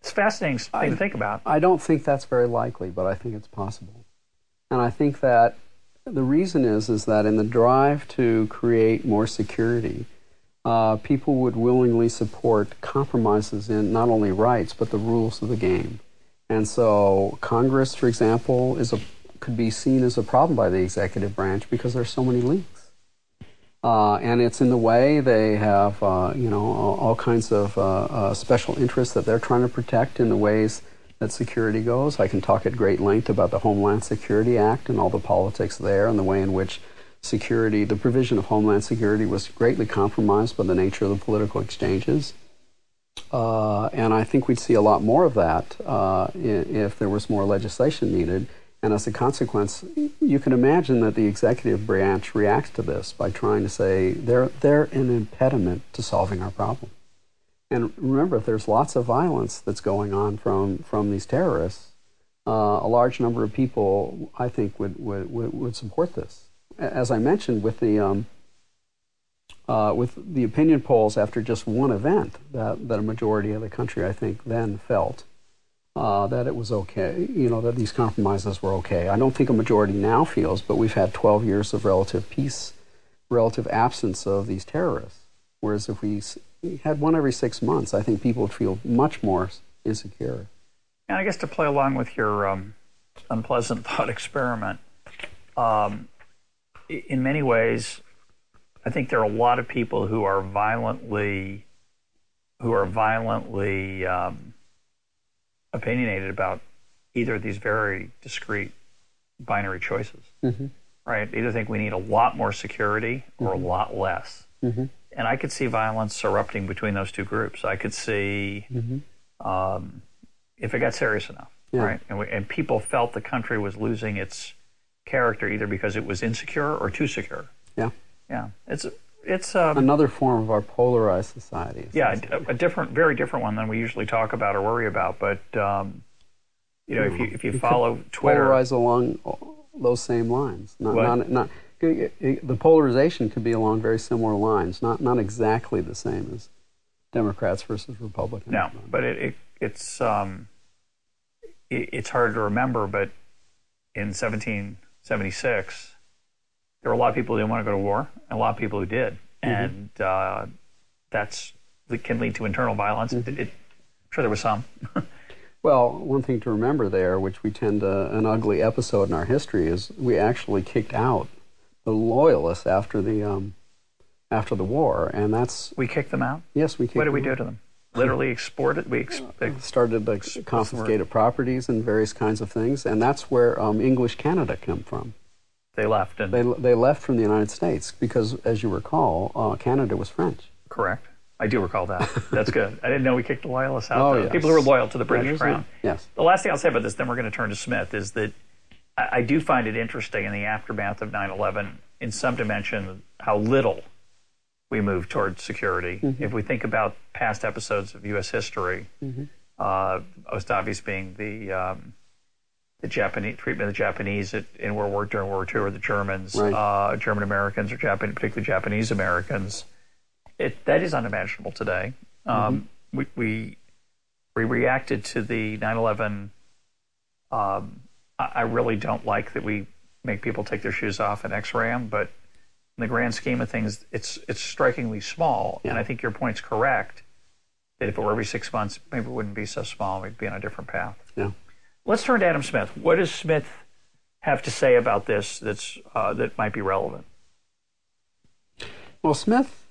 it's fascinating thing to think about. I don't think that's very likely, but I think it's possible. And I think that the reason is is that in the drive to create more security, uh, people would willingly support compromises in not only rights but the rules of the game. And so Congress, for example, is a could be seen as a problem by the executive branch because there's so many leaks. Uh, and it's in the way they have, uh, you know, all, kinds of uh, uh, special interests that they're trying to protect in the ways that security goes. I can talk at great length about the Homeland Security Act and all the politics there and the way in which security, the provision of Homeland Security, was greatly compromised by the nature of the political exchanges. Uh, and I think we'd see a lot more of that uh, if there was more legislation needed. And as a consequence, you can imagine that the executive branch reacts to this by trying to say they're, they're an impediment to solving our problem. And remember, there's lots of violence that's going on from, from these terrorists. Uh, a large number of people, I think, would, would, would, support this. As I mentioned, with the, um, uh, with the opinion polls after just one event, that, that a majority of the country, I think, then felt uh, that it was okay, you know, that these compromises were okay. I don't think a majority now feels, but we've had 12 years of relative peace, relative absence of these terrorists. Whereas if we had one every six months, I think people would feel much more insecure. And I guess to play along with your um, unpleasant thought experiment, um, in many ways, I think there are a lot of people who are violently, who are violently um, opinionated about either of these very discrete binary choices. Mm-hmm. Right? They either think we need a lot more security or a mm-hmm. lot less. Mm-hmm. And I could see violence erupting between those two groups. I could see um, if it got serious enough, Yeah. right? And, we, and people felt the country was losing its character either because it was insecure or too secure. Yeah. Yeah, it's it's um, Another form of our polarized society. yeah a, a different, very different one than we usually talk about or worry about. But um, you know, if you if you follow Twitter, polarize along those same lines. Not, not, not, the polarization could be along very similar lines, not, not exactly the same as Democrats versus Republicans. no, but it, it it's um, it, it's hard to remember. But in 1776, there were a lot of people who didn't want to go to war, and a lot of people who did, and uh, that's that can lead to internal violence. It, it, I'm sure there was some. Well, one thing to remember there, which we tend to, an ugly episode in our history, is we actually kicked out the loyalists after the um, after the war, and that's we kicked them out. yes, we kicked What did we do to them? Literally exported. We ex- out. started like confiscated properties and various kinds of things, and that's where um, English Canada came from. They left, and They they left from the United States because, as you recall, uh, Canada was French. correct. I do recall that. That's good. I didn't know we kicked the loyalists out. Oh, yes. People who were loyal to the British Crown. yes. The last thing I'll say about this, then we're going to turn to Smith, is that I, I do find it interesting in the aftermath of 9 11, in some dimension, how little we move towards security. Mm-hmm. If we think about past episodes of U.S. history, Mm-hmm. uh, most obvious being the um, the Japanese treatment of the Japanese at, in World War during World War II, or the Germans, Right. uh, German Americans, or Japan, particularly Japanese Americans. It that is unimaginable today. Um, we, we we reacted to the 9/11. Um, I, I really don't like that we make people take their shoes off and X-ray them, but in the grand scheme of things, it's it's strikingly small. And I think your point's correct. That if it were every six months, maybe it wouldn't be so small. We'd be on a different path. Yeah. Let's turn to Adam Smith. What does Smith have to say about this that's uh, that might be relevant? Well, Smith,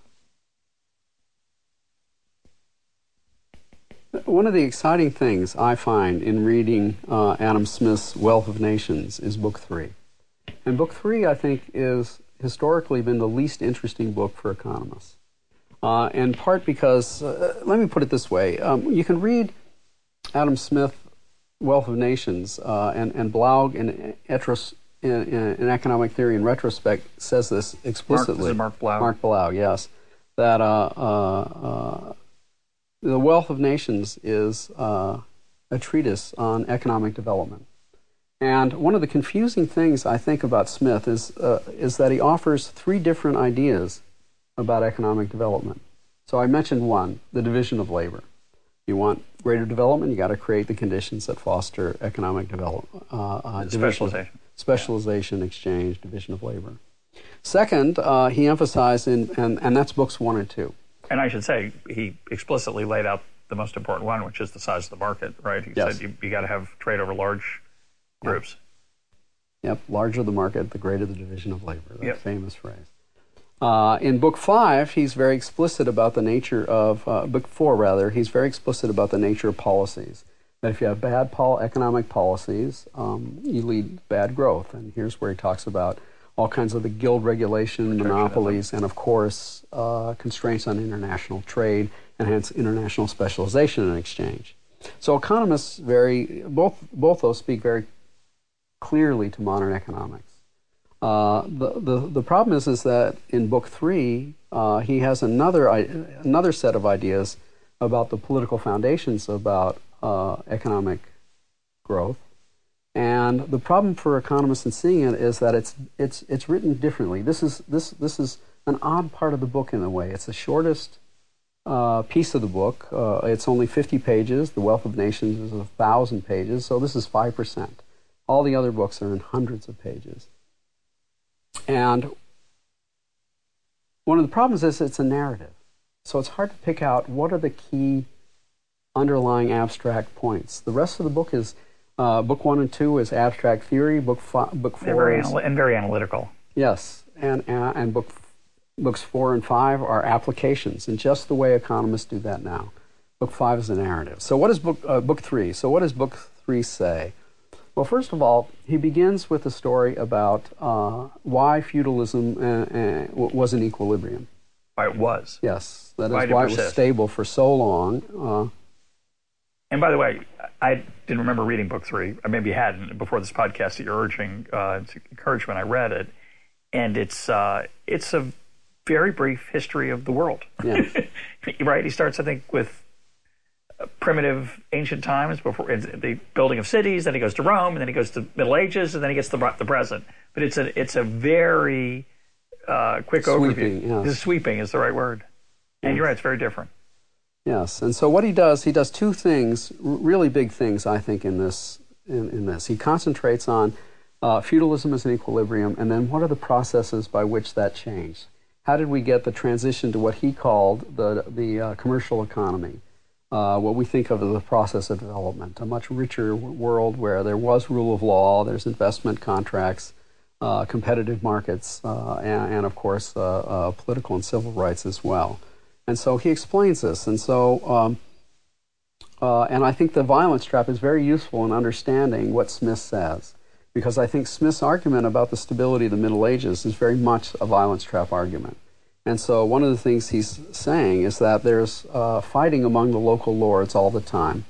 one of the exciting things I find in reading uh, Adam Smith's Wealth of Nations is Book Three. And Book Three, I think, is historically been the least interesting book for economists. Uh, in part because, uh, let me put it this way um, you can read Adam Smith, Wealth of Nations, uh, and, and Blaug in, etros, in, in, in Economic Theory in retrospect says this explicitly. this is Mark Blaug. Mark Blaug, yes. That uh, uh, uh, the Wealth of Nations is uh, a treatise on economic development. And one of the confusing things I think about Smith is, uh, is that he offers three different ideas about economic development. So I mentioned one, the division of labor. You want greater development, you got to create the conditions that foster economic development. Uh, uh, division- Specialization. specialization, exchange, division of labor. Second, uh, he emphasized, in, and, and that's books one and two. And I should say, he explicitly laid out the most important one, which is the size of the market, right? He Yes. said you, you got to have trade over large groups. Yep, larger the market, the greater the division of labor. That Yep. famous phrase. Uh, in book five, he's very explicit about the nature of, uh, book four rather, he's very explicit about the nature of policies. That if you have bad pol- economic policies, um, you lead bad growth. And here's where he talks about all kinds of the guild regulation, monopolies, and of course, uh, constraints on international trade, and hence international specialization and exchange. So economists very, both, both those speak very clearly to modern economics. Uh, the, the, the problem is, is that in book three, uh, he has another, another set of ideas about the political foundations about uh, economic growth. And the problem for economists in seeing it is that it's, it's, it's written differently. This is, this, this is an odd part of the book in a way. It's the shortest uh, piece of the book. Uh, it's only 50 pages. The Wealth of Nations is 1,000 pages, so this is 5%. All the other books are in hundreds of pages. And one of the problems is it's a narrative. So it's hard to pick out what are the key underlying abstract points. The rest of the book is, uh, book one and two is abstract theory. Book, fi- book four very is, anal- and very analytical. Yes, and and, and book books four and five are applications, and just the way economists do that now. Book five is a narrative. So what is book uh, book three? So what does book three say? Well, first of all, he begins with a story about uh, why feudalism uh, uh, was in equilibrium. Why it was. Yes, that is Why why, it it was stable for so long. Uh, And by the way, I didn't remember reading book three. I maybe hadn't before this podcast that you're urging uh, to encourage when I read it. And it's uh, it's a very brief history of the world. Yeah. right. He starts, I think, with primitive ancient times before it's the building of cities. Then he goes to Rome, and then he goes to Middle Ages, and then he gets to the, the present. But it's a it's a very uh, quick Sweeping, overview. yes. Sweeping is the right word. And you're right. It's very different. Yes, and so what he does, he does two things, really big things, I think, in this. In, in this, he concentrates on uh, feudalism as an equilibrium, and then what are the processes by which that changed? How did we get the transition to what he called the the uh, commercial economy? Uh, what we think of as the process of development, a much richer world where there was rule of law, there's investment contracts, uh, competitive markets, uh, and, and of course uh, uh, political and civil rights as well. And so he explains this. And so, um, uh, and I think the violence trap is very useful in understanding what Smith says, because I think Smith's argument about the stability of the Middle Ages is very much a violence trap argument. And so, one of the things he's saying is that there's uh, fighting among the local lords all the time.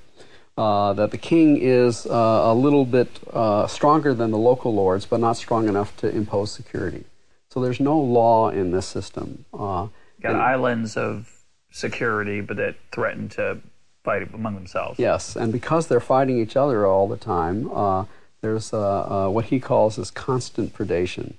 Uh, that the king is uh, a little bit uh, stronger than the local lords, but not strong enough to impose security. So there's no law in this system. Uh, got And- islands of security, but that threaten to fight among themselves. Yes, and because they're fighting each other all the time, uh, there's what he calls as constant predation.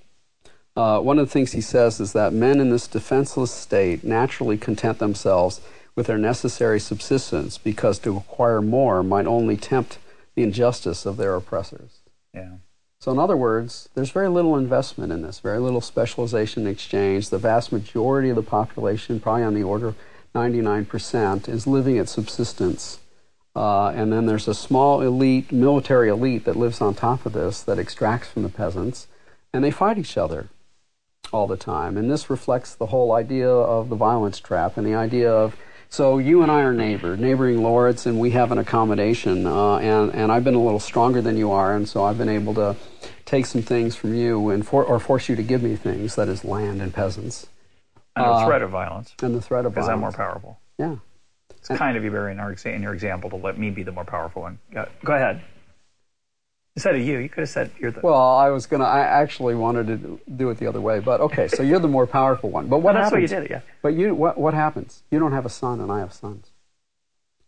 Uh, one of the things he says is that men in this defenseless state naturally content themselves with their necessary subsistence because to acquire more might only tempt the injustice of their oppressors. Yeah. So, in other words, there's very little investment in this, very little specialization and exchange. The vast majority of the population, probably on the order of 99%, is living at subsistence. Uh, and then there's a small elite, military elite, that lives on top of this that extracts from the peasants, and they fight each other all the time. And this reflects the whole idea of the violence trap and the idea of so you and I are neighbor, neighboring lords, and we have an accommodation. Uh, and and I've been a little stronger than you are, and so I've been able to take some things from you and for, or force you to give me things, that is land and peasants, And Uh, threat of violence, and the threat of because violence. I'm more powerful. Yeah. It's kind of you, Barry, in, our, in your example, to let me be the more powerful one. Go, go ahead. Instead of you, you could have said you're the. Well, I was gonna. I actually wanted to do it the other way, but okay. So you're the more powerful one. But what that's what you happens? did, yeah. But you, what, what happens? You don't have a son, and I have sons.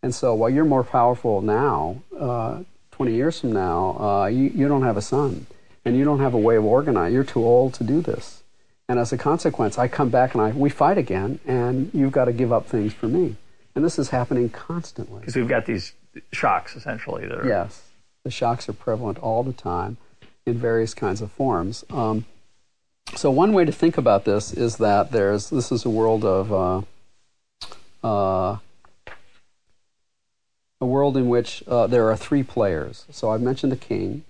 And so, while you're more powerful now, uh, 20 years from now, uh, you, you don't have a son, and you don't have a way of organizing. You're too old to do this. And as a consequence, I come back and I we fight again, and you've got to give up things for me. And this is happening constantly. Because we've got these shocks, essentially. That are, Yes, the shocks are prevalent all the time in various kinds of forms. Um, so one way to think about this is that there's this is a world of uh, uh, a world in which uh, there are three players. So I've mentioned the king.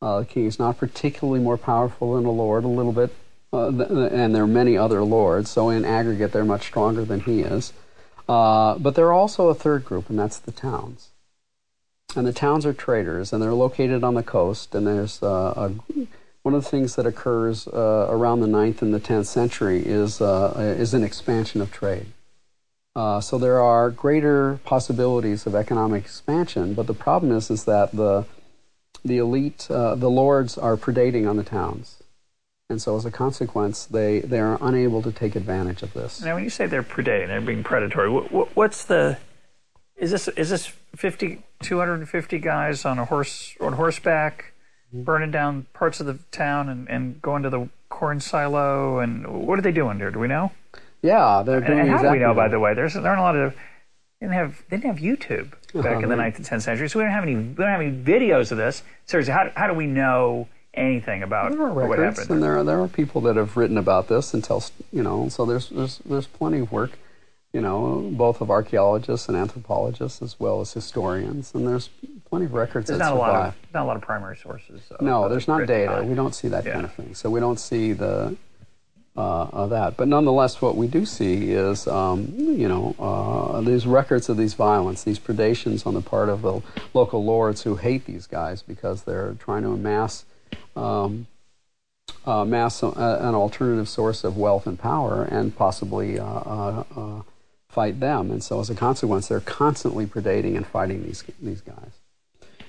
Uh, the king is not particularly more powerful than a lord, a little bit, uh, th- and there are many other lords. So in aggregate, they're much stronger than he is. Uh, but there are also a third group, and that's the towns and the towns are traders, and they're located on the coast. And there's uh, a, one of the things that occurs uh, around the 9th and the 10th century is uh, is an expansion of trade. Uh, so there are greater possibilities of economic expansion, but the problem is is that the the elite, uh, the lords, are predating on the towns, and so as a consequence, they they are unable to take advantage of this. Now, when you say they're predating, they're being predatory. What, what, what's the? Is this is this 50, 250 guys on a horse on horseback, Mm-hmm. burning down parts of the town and, and going to the corn silo? And what are they doing there? Do we know? Yeah, they're doing and how exactly do we know? By the way, there's there aren't a lot of they didn't have they didn't have YouTube back in the Uh-huh. 9th and 10th century, so we don't have any we don't have any videos of this. Seriously, how, how do we know anything about There are what happened? and there are there are people that have written about this and tell you know. So there's there's there's plenty of work, you know, both of archaeologists and anthropologists as well as historians, and there's plenty of records There's that not a lot of not a lot of primary sources. of- no, there's not data. by. We don't see that kind of thing. So we don't see the uh, of that. But nonetheless, what we do see is, um, you know, uh, these records of these violence, these predations on the part of the local lords who hate these guys because they're trying to amass. Um, uh, amass a, an alternative source of wealth and power, and possibly uh, uh, uh, fight them. And so, as a consequence, they're constantly predating and fighting these these guys.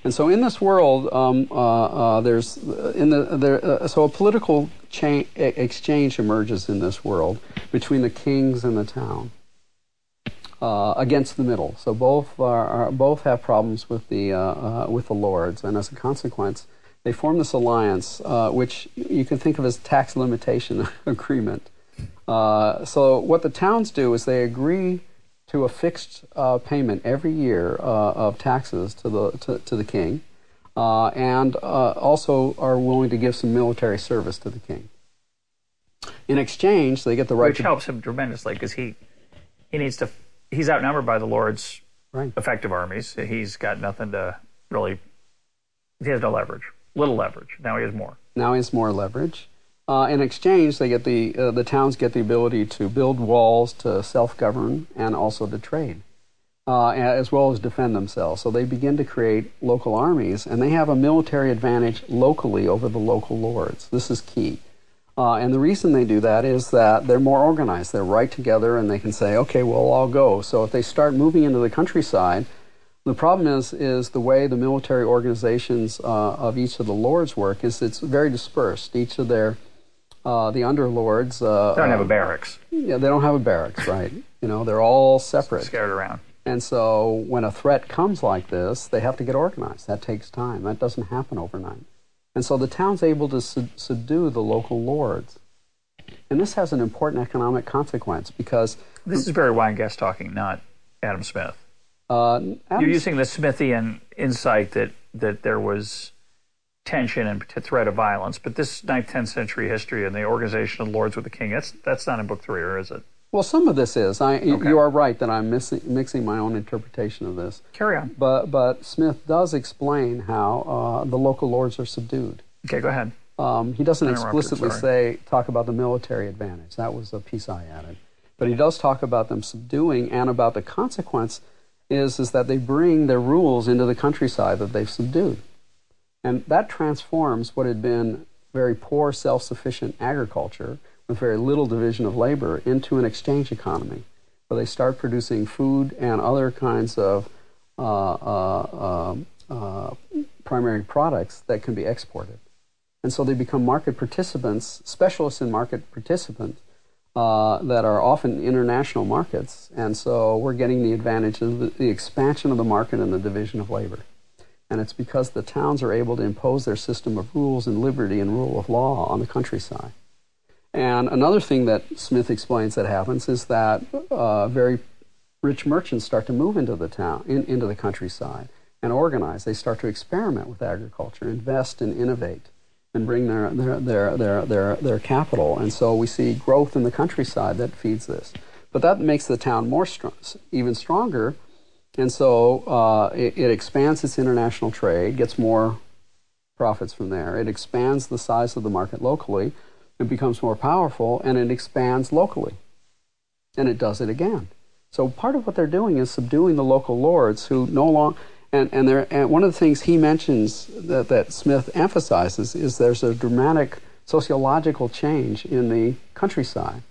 And so, in this world, um, uh, uh, there's in the there, uh, so a political cha- exchange emerges in this world between the kings and the town uh, against the middle. So both are, are both have problems with the uh, uh, with the lords, and as a consequence, they form this alliance, uh, which you can think of as tax limitation agreement. Uh, so what the towns do is they agree to a fixed uh, payment every year uh, of taxes to the to, to the king, uh, and uh, also are willing to give some military service to the king. In exchange, they get the right which to helps him tremendously because he he needs to he's outnumbered by the Lord's right. effective armies. He's got nothing to really. He has no leverage, little leverage. Now he has more. Now he has more leverage. Uh, in exchange, they get the uh, the towns get the ability to build walls, to self-govern, and also to trade, uh, as well as defend themselves. So they begin to create local armies, and they have a military advantage locally over the local lords. This is key. Uh, and the reason they do that is that they're more organized. They're right together, and they can say, "Okay, we'll all go." So if they start moving into the countryside, the problem is is the way the military organizations uh, of each of the lords work is it's very dispersed. Each of their uh, the underlords. Uh, They don't have a uh, barracks Yeah, they don't have a barracks, right? You know, they're all separate. scattered around. And so when a threat comes like this, they have to get organized. That takes time. That doesn't happen overnight. And so the town's able to sub- subdue the local lords. And this has an important economic consequence because This is Barry Weingast talking, not Adam Smith. uh, You're using the Smithian insight that, that there was tension and threat of violence, but this 9th, 10th century history and the organization of lords with the king, that's, that's not in book three, or is it? well, some of this is. I, Okay. You are right that I'm missing, mixing my own interpretation of this. Carry on. But, but Smith does explain how uh, the local lords are subdued. Okay, go ahead. Um, he doesn't explicitly say talk about the military advantage. That was a piece I added, but he does talk about them subduing and about the consequence is is that they bring their rules into the countryside that they've subdued, and that transforms what had been very poor, self-sufficient agriculture with very little division of labor into an exchange economy, where they start producing food and other kinds of uh, uh, um, uh, primary products that can be exported. And so they become market participants, specialists in market participants uh, that are often international markets. And so we're getting the advantage of the, the expansion of the market and the division of labor. And it's because the towns are able to impose their system of rules and liberty and rule of law on the countryside. And another thing that Smith explains that happens is that uh, very rich merchants start to move into the town, in, into the countryside, and organize. They start to experiment with agriculture, invest and innovate, and bring their their their their their, their capital. And so we see growth in the countryside that feeds this. But that makes the town more strong, even stronger. And so uh, it, it expands its international trade, gets more profits from there. It expands the size of the market locally. It becomes more powerful, and it expands locally. And it does it again. So part of what they're doing is subduing the local lords who no longer and and, there, and one of the things he mentions that, that Smith emphasizes is there's a dramatic sociological change in the countryside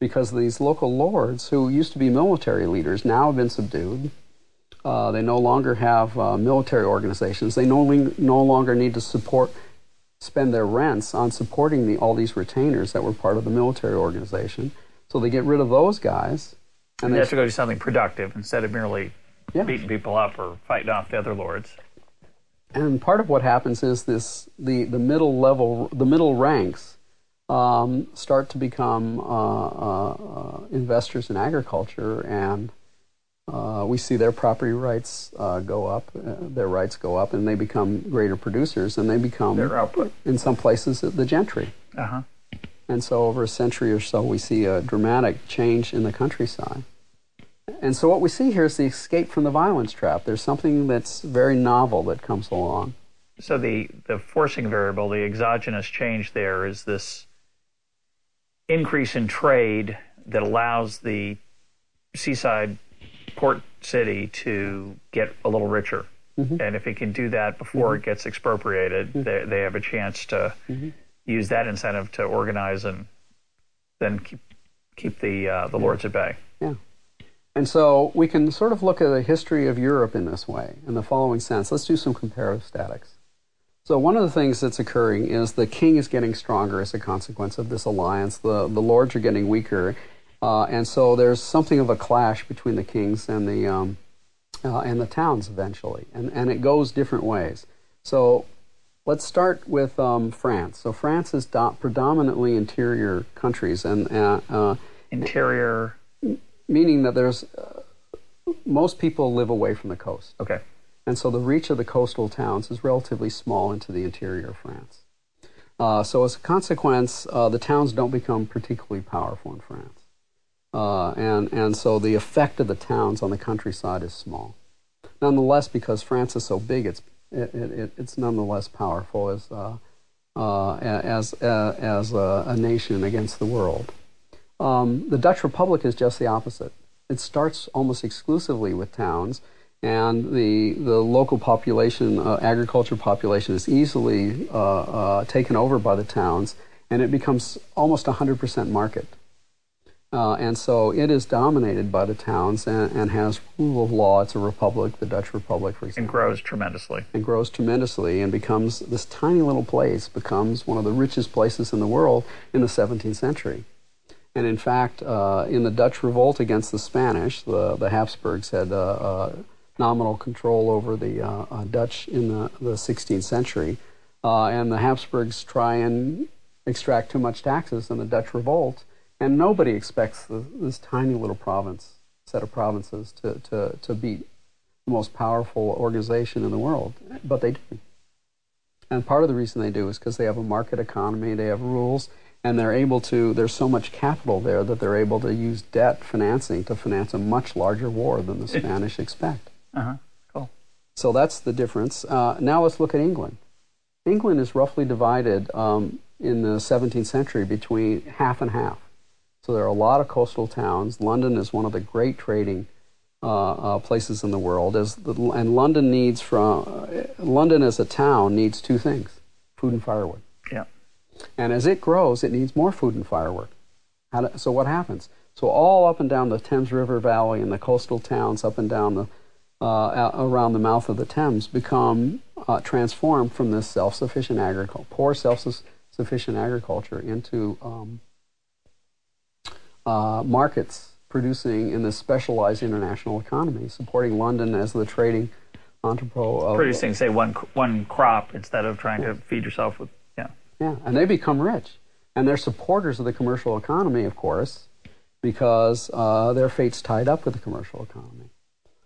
because these local lords who used to be military leaders now have been subdued. Uh, they no longer have uh, military organizations. They no, no longer need to support spend their rents on supporting the, all these retainers that were part of the military organization. So they get rid of those guys, And and they they have to go do something productive instead of merely Yeah. beating people up or fighting off the other lords. And part of what happens is this: the the middle level, the middle ranks, um, start to become uh, uh, uh, investors in agriculture, and uh, we see their property rights uh, go up, uh, their rights go up, and they become greater producers, and they become, Their output. in some places, the gentry. Uh huh. And so, over a century or so, we see a dramatic change in the countryside. And so, what we see here is the escape from the violence trap. There's something that's very novel that comes along. So the the forcing variable, the exogenous change there is this increase in trade that allows the seaside port city to get a little richer. Mm-hmm. And if it can do that before it mm-hmm. gets expropriated, mm-hmm. they, they have a chance to use that incentive to organize and then keep keep the uh, the lords at bay. Yeah. And so we can sort of look at the history of Europe in this way, in the following sense. Let's do some comparative statics. So one of the things that's occurring is the king is getting stronger as a consequence of this alliance. The the lords are getting weaker, uh, and so there's something of a clash between the kings and the um, uh, and the towns eventually, and and it goes different ways. So let's start with um, France. So France is do- predominantly interior countries, and uh, uh, Interior. meaning that there's uh, most people live away from the coast. Okay. And so the reach of the coastal towns is relatively small into the interior of France. Uh, so as a consequence, uh, the towns don't become particularly powerful in France. Uh, and, and so the effect of the towns on the countryside is small. Nonetheless, because France is so big, it's, it, it, it's nonetheless powerful as, uh, uh, as, as a, a nation against the world. Um, the Dutch Republic is just the opposite. It starts almost exclusively with towns, and the the local population, uh, agriculture population, is easily uh, uh, taken over by the towns, and it becomes almost 100% market. Uh, and so it is dominated by the towns and, and, has rule of law. It's a republic, the Dutch Republic, for example. And grows tremendously. And grows tremendously and becomes this tiny little place, becomes one of the richest places in the world in the 17th century. And in fact, uh, in the Dutch revolt against the Spanish, the, the Habsburgs had uh, uh nominal control over the uh, uh, Dutch in the, the 16th century. and the Habsburgs try and extract too much taxes in the Dutch revolt and nobody expects the, this tiny little province, set of provinces, to, to, to beat the most powerful organization in the world. But they do. And part of the reason they do is because they have a market economy, they have rules, and they're able to, there's so much capital there that they're able to use debt financing to finance a much larger war than the Spanish expect. Uh-huh. Cool. So that's the difference. Uh, now let's look at England. England is roughly divided um, in the 17th century between half and half. So there are a lot of coastal towns. London is one of the great trading uh, uh, places in the world. As the, and London needs from uh, London as a town needs two things: food and firewood. Yeah. And as it grows, it needs more food and firewood. Do, so what happens? So all up and down the Thames River Valley and the coastal towns up and down the uh, around the mouth of the Thames become uh, transformed from this self-sufficient agriculture, poor self-sufficient agriculture, into um, uh, markets producing in this specialized international economy, supporting London as the trading entrepot. Of, producing, say, one one crop instead of trying yeah. to feed yourself with yeah. Yeah, and they become rich, and they're supporters of the commercial economy, of course, because uh, their fate's tied up with the commercial economy.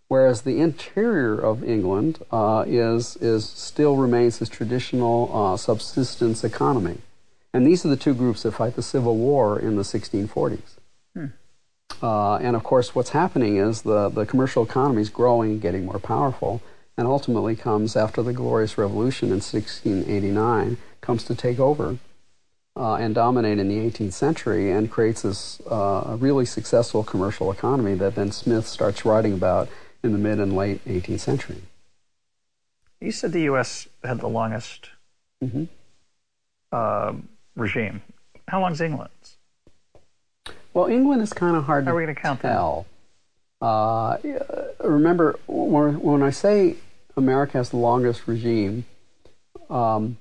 Whereas the interior of England uh, is is still remains this traditional uh, subsistence economy, and these are the two groups that fight the Civil War in the 1640s. Hmm. Uh, and of course, what's happening is the, the commercial economy is growing, getting more powerful, and ultimately comes after the Glorious Revolution in 1689, comes to take over uh, and dominate in the 18th century and creates this uh, really successful commercial economy that then Smith starts writing about in the mid and late 18th century. You said the U.S. had the longest mm-hmm. uh, regime. How long is England's? Well, England is kind of hard How to are we going to count tell. Uh, remember, when, when I say America has the longest regime, um,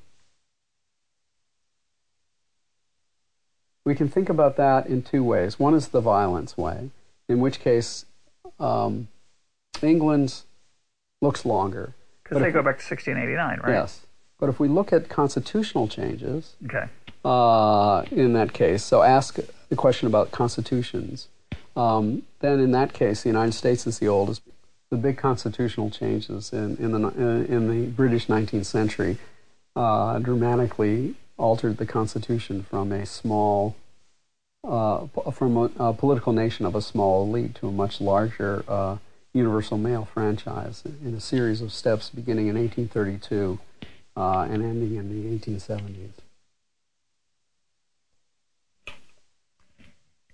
we can think about that in two ways. One is the violence way, in which case um, England's looks longer. Because they go back to 1689, right? Yes. But if we look at constitutional changes, okay. Uh, in that case, so ask the question about constitutions, um, then in that case, the United States is the oldest. The big constitutional changes in, in, the, in the British 19th century uh, dramatically altered the Constitution from a small, uh, from a, a, political nation of a small elite to a much larger uh, universal male franchise in a series of steps beginning in 1832 uh, and ending in the 1870s.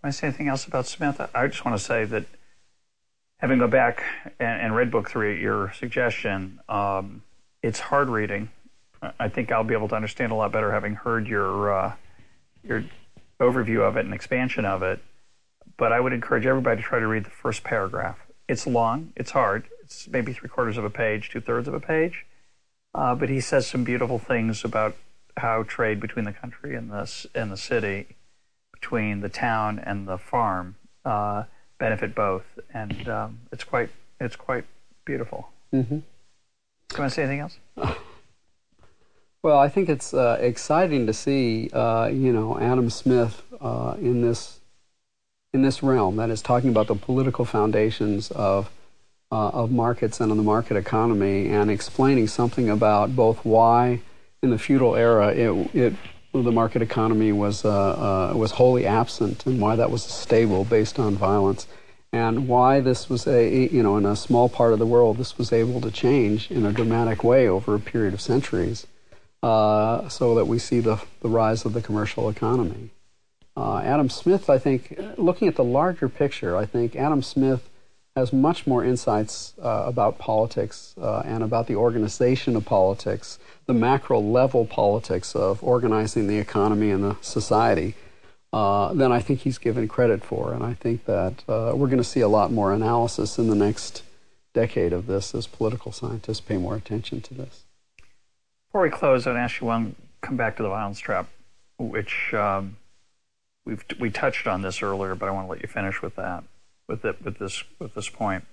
I say anything else about Smith? I just want to say that having gone back and, and read book three at your suggestion, um, it's hard reading. I think I'll be able to understand a lot better having heard your uh, your overview of it and expansion of it. But I would encourage everybody to try to read the first paragraph. It's long, it's hard. It's maybe three quarters of a page, two thirds of a page. Uh, but he says some beautiful things about how trade between the country and the and the city between the town and the farm uh, benefit both, and um, it's quite it's quite beautiful. Mm-hmm. Do you want to say anything else? Well, I think it's uh, exciting to see, uh, you know, Adam Smith uh, in this in this realm that is talking about the political foundations of uh, of markets and of the market economy, and explaining something about both why in the feudal era it it the market economy was uh, uh, was wholly absent, and why that was stable based on violence, and why this was a you know in a small part of the world this was able to change in a dramatic way over a period of centuries, uh, so that we see the the rise of the commercial economy. Uh, Adam Smith, I think, looking at the larger picture, I think Adam Smith has much more insights uh, about politics uh, and about the organization of politics the macro level politics of organizing the economy and the society uh, than I think he's given credit for. And I think that uh, we're going to see a lot more analysis in the next decade of this as political scientists pay more attention to this. Before we close, I'd ask you one come back to the violence trap, which um, we've we touched on this earlier, but I want to let you finish with that, with it, with this with this point.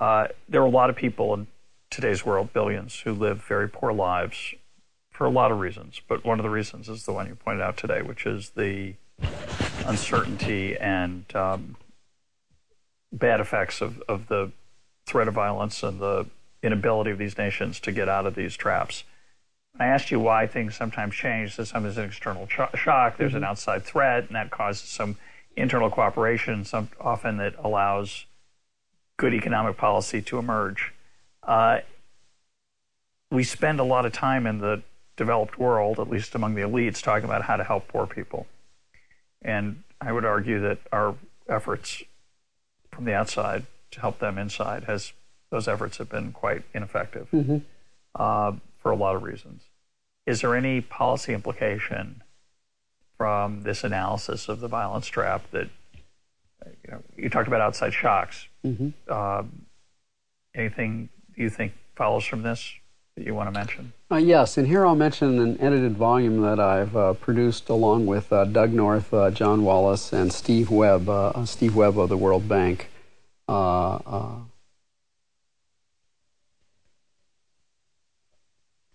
Uh, there are a lot of people in today's world, billions, who live very poor lives for a lot of reasons. But one of the reasons is the one you pointed out today, which is the uncertainty and um, bad effects of, of the threat of violence and the inability of these nations to get out of these traps. I asked you why things sometimes change. So sometimes there's an external ch- shock, there's mm-hmm. an outside threat, and that causes some internal cooperation. Some often that allows good economic policy to emerge. Uh, we spend a lot of time in the developed world, at least among the elites, talking about how to help poor people. And I would argue that our efforts from the outside to help them inside has those efforts have been quite ineffective mm-hmm. uh, for a lot of reasons. Is there any policy implication from this analysis of the violence trap that you know you talked about outside shocks? Mm-hmm. Um, anything you think follows from this that you want to mention? Uh, yes, and here I'll mention an edited volume that I've uh, produced along with uh, Doug North, uh, John Wallis, and Steve Webb, uh, Steve Webb of the World Bank. Uh,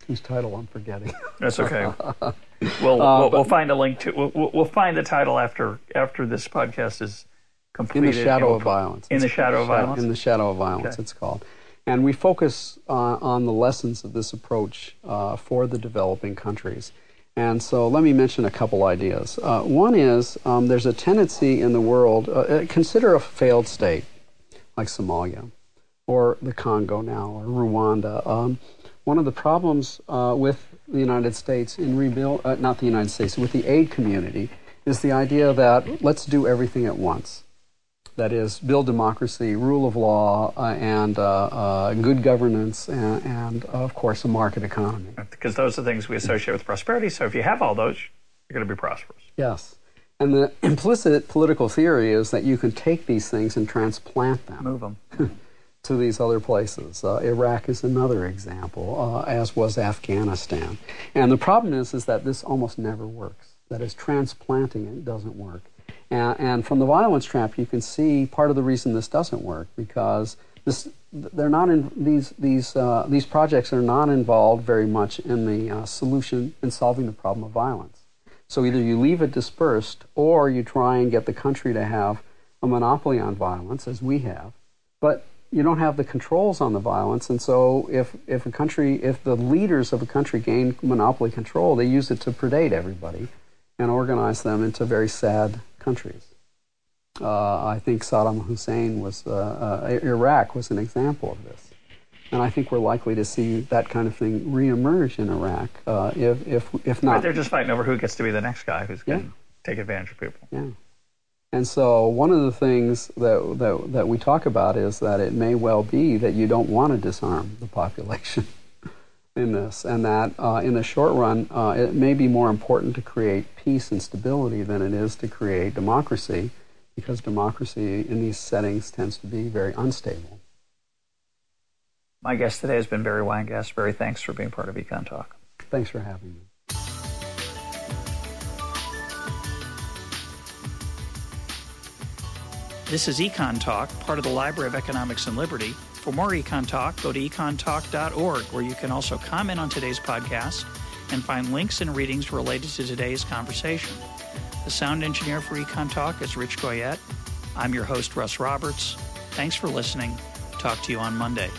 whose title I'm forgetting. That's okay. We'll, we'll, we'll, find a link to. We'll, we'll find the title after after this podcast is completed. In the shadow of violence. In the shadow of violence. In the shadow of violence, okay. it's called. And we focus uh, on the lessons of this approach uh, for the developing countries. And so let me mention a couple ideas. Uh, one is um, there's a tendency in the world, uh, uh, consider a failed state like Somalia or the Congo now or Rwanda. Um, one of the problems uh, with the United States in rebuild, not the United States, with the aid community is the idea that let's do everything at once that is, build democracy, rule of law, uh, and uh, uh, good governance, and, and, of course, a market economy. Because those are things we associate with prosperity. So if you have all those, you're going to be prosperous. Yes. And the implicit political theory is that you can take these things and transplant them. Move them. to these other places. Uh, Iraq is another example, uh, as was Afghanistan. And the problem is, is that this almost never works. That is, transplanting it doesn't work. And, and, from the violence trap, you can see part of the reason this doesn't work because this, they're not in these these uh, these projects are not involved very much in the uh, solution in solving the problem of violence. So either you leave it dispersed, or you try and get the country to have a monopoly on violence, as we have, but you don't have the controls on the violence. And so if if a country, if the leaders of a country gain monopoly control, they use it to predate everybody and organize them into very sad countries. Uh, I think Saddam Hussein was, uh, uh, Iraq was an example of this. And I think we're likely to see that kind of thing reemerge in Iraq, uh, if, if, if not. Right, they're just fighting over who gets to be the next guy who's going to yeah. take advantage of people. Yeah. And so one of the things that, that, that we talk about is that it may well be that you don't want to disarm the population. in this, and that uh, in the short run, uh, it may be more important to create peace and stability than it is to create democracy, because democracy in these settings tends to be very unstable. My guest today has been Barry Weingast. Barry, thanks for being part of EconTalk. Thanks for having me. This is EconTalk, part of the Library of Economics and Liberty. For more EconTalk, go to econtalk.org, where you can also comment on today's podcast and find links and readings related to today's conversation. The sound engineer for EconTalk is Rich Goyette. I'm your host, Russ Roberts. Thanks for listening. Talk to you on Monday.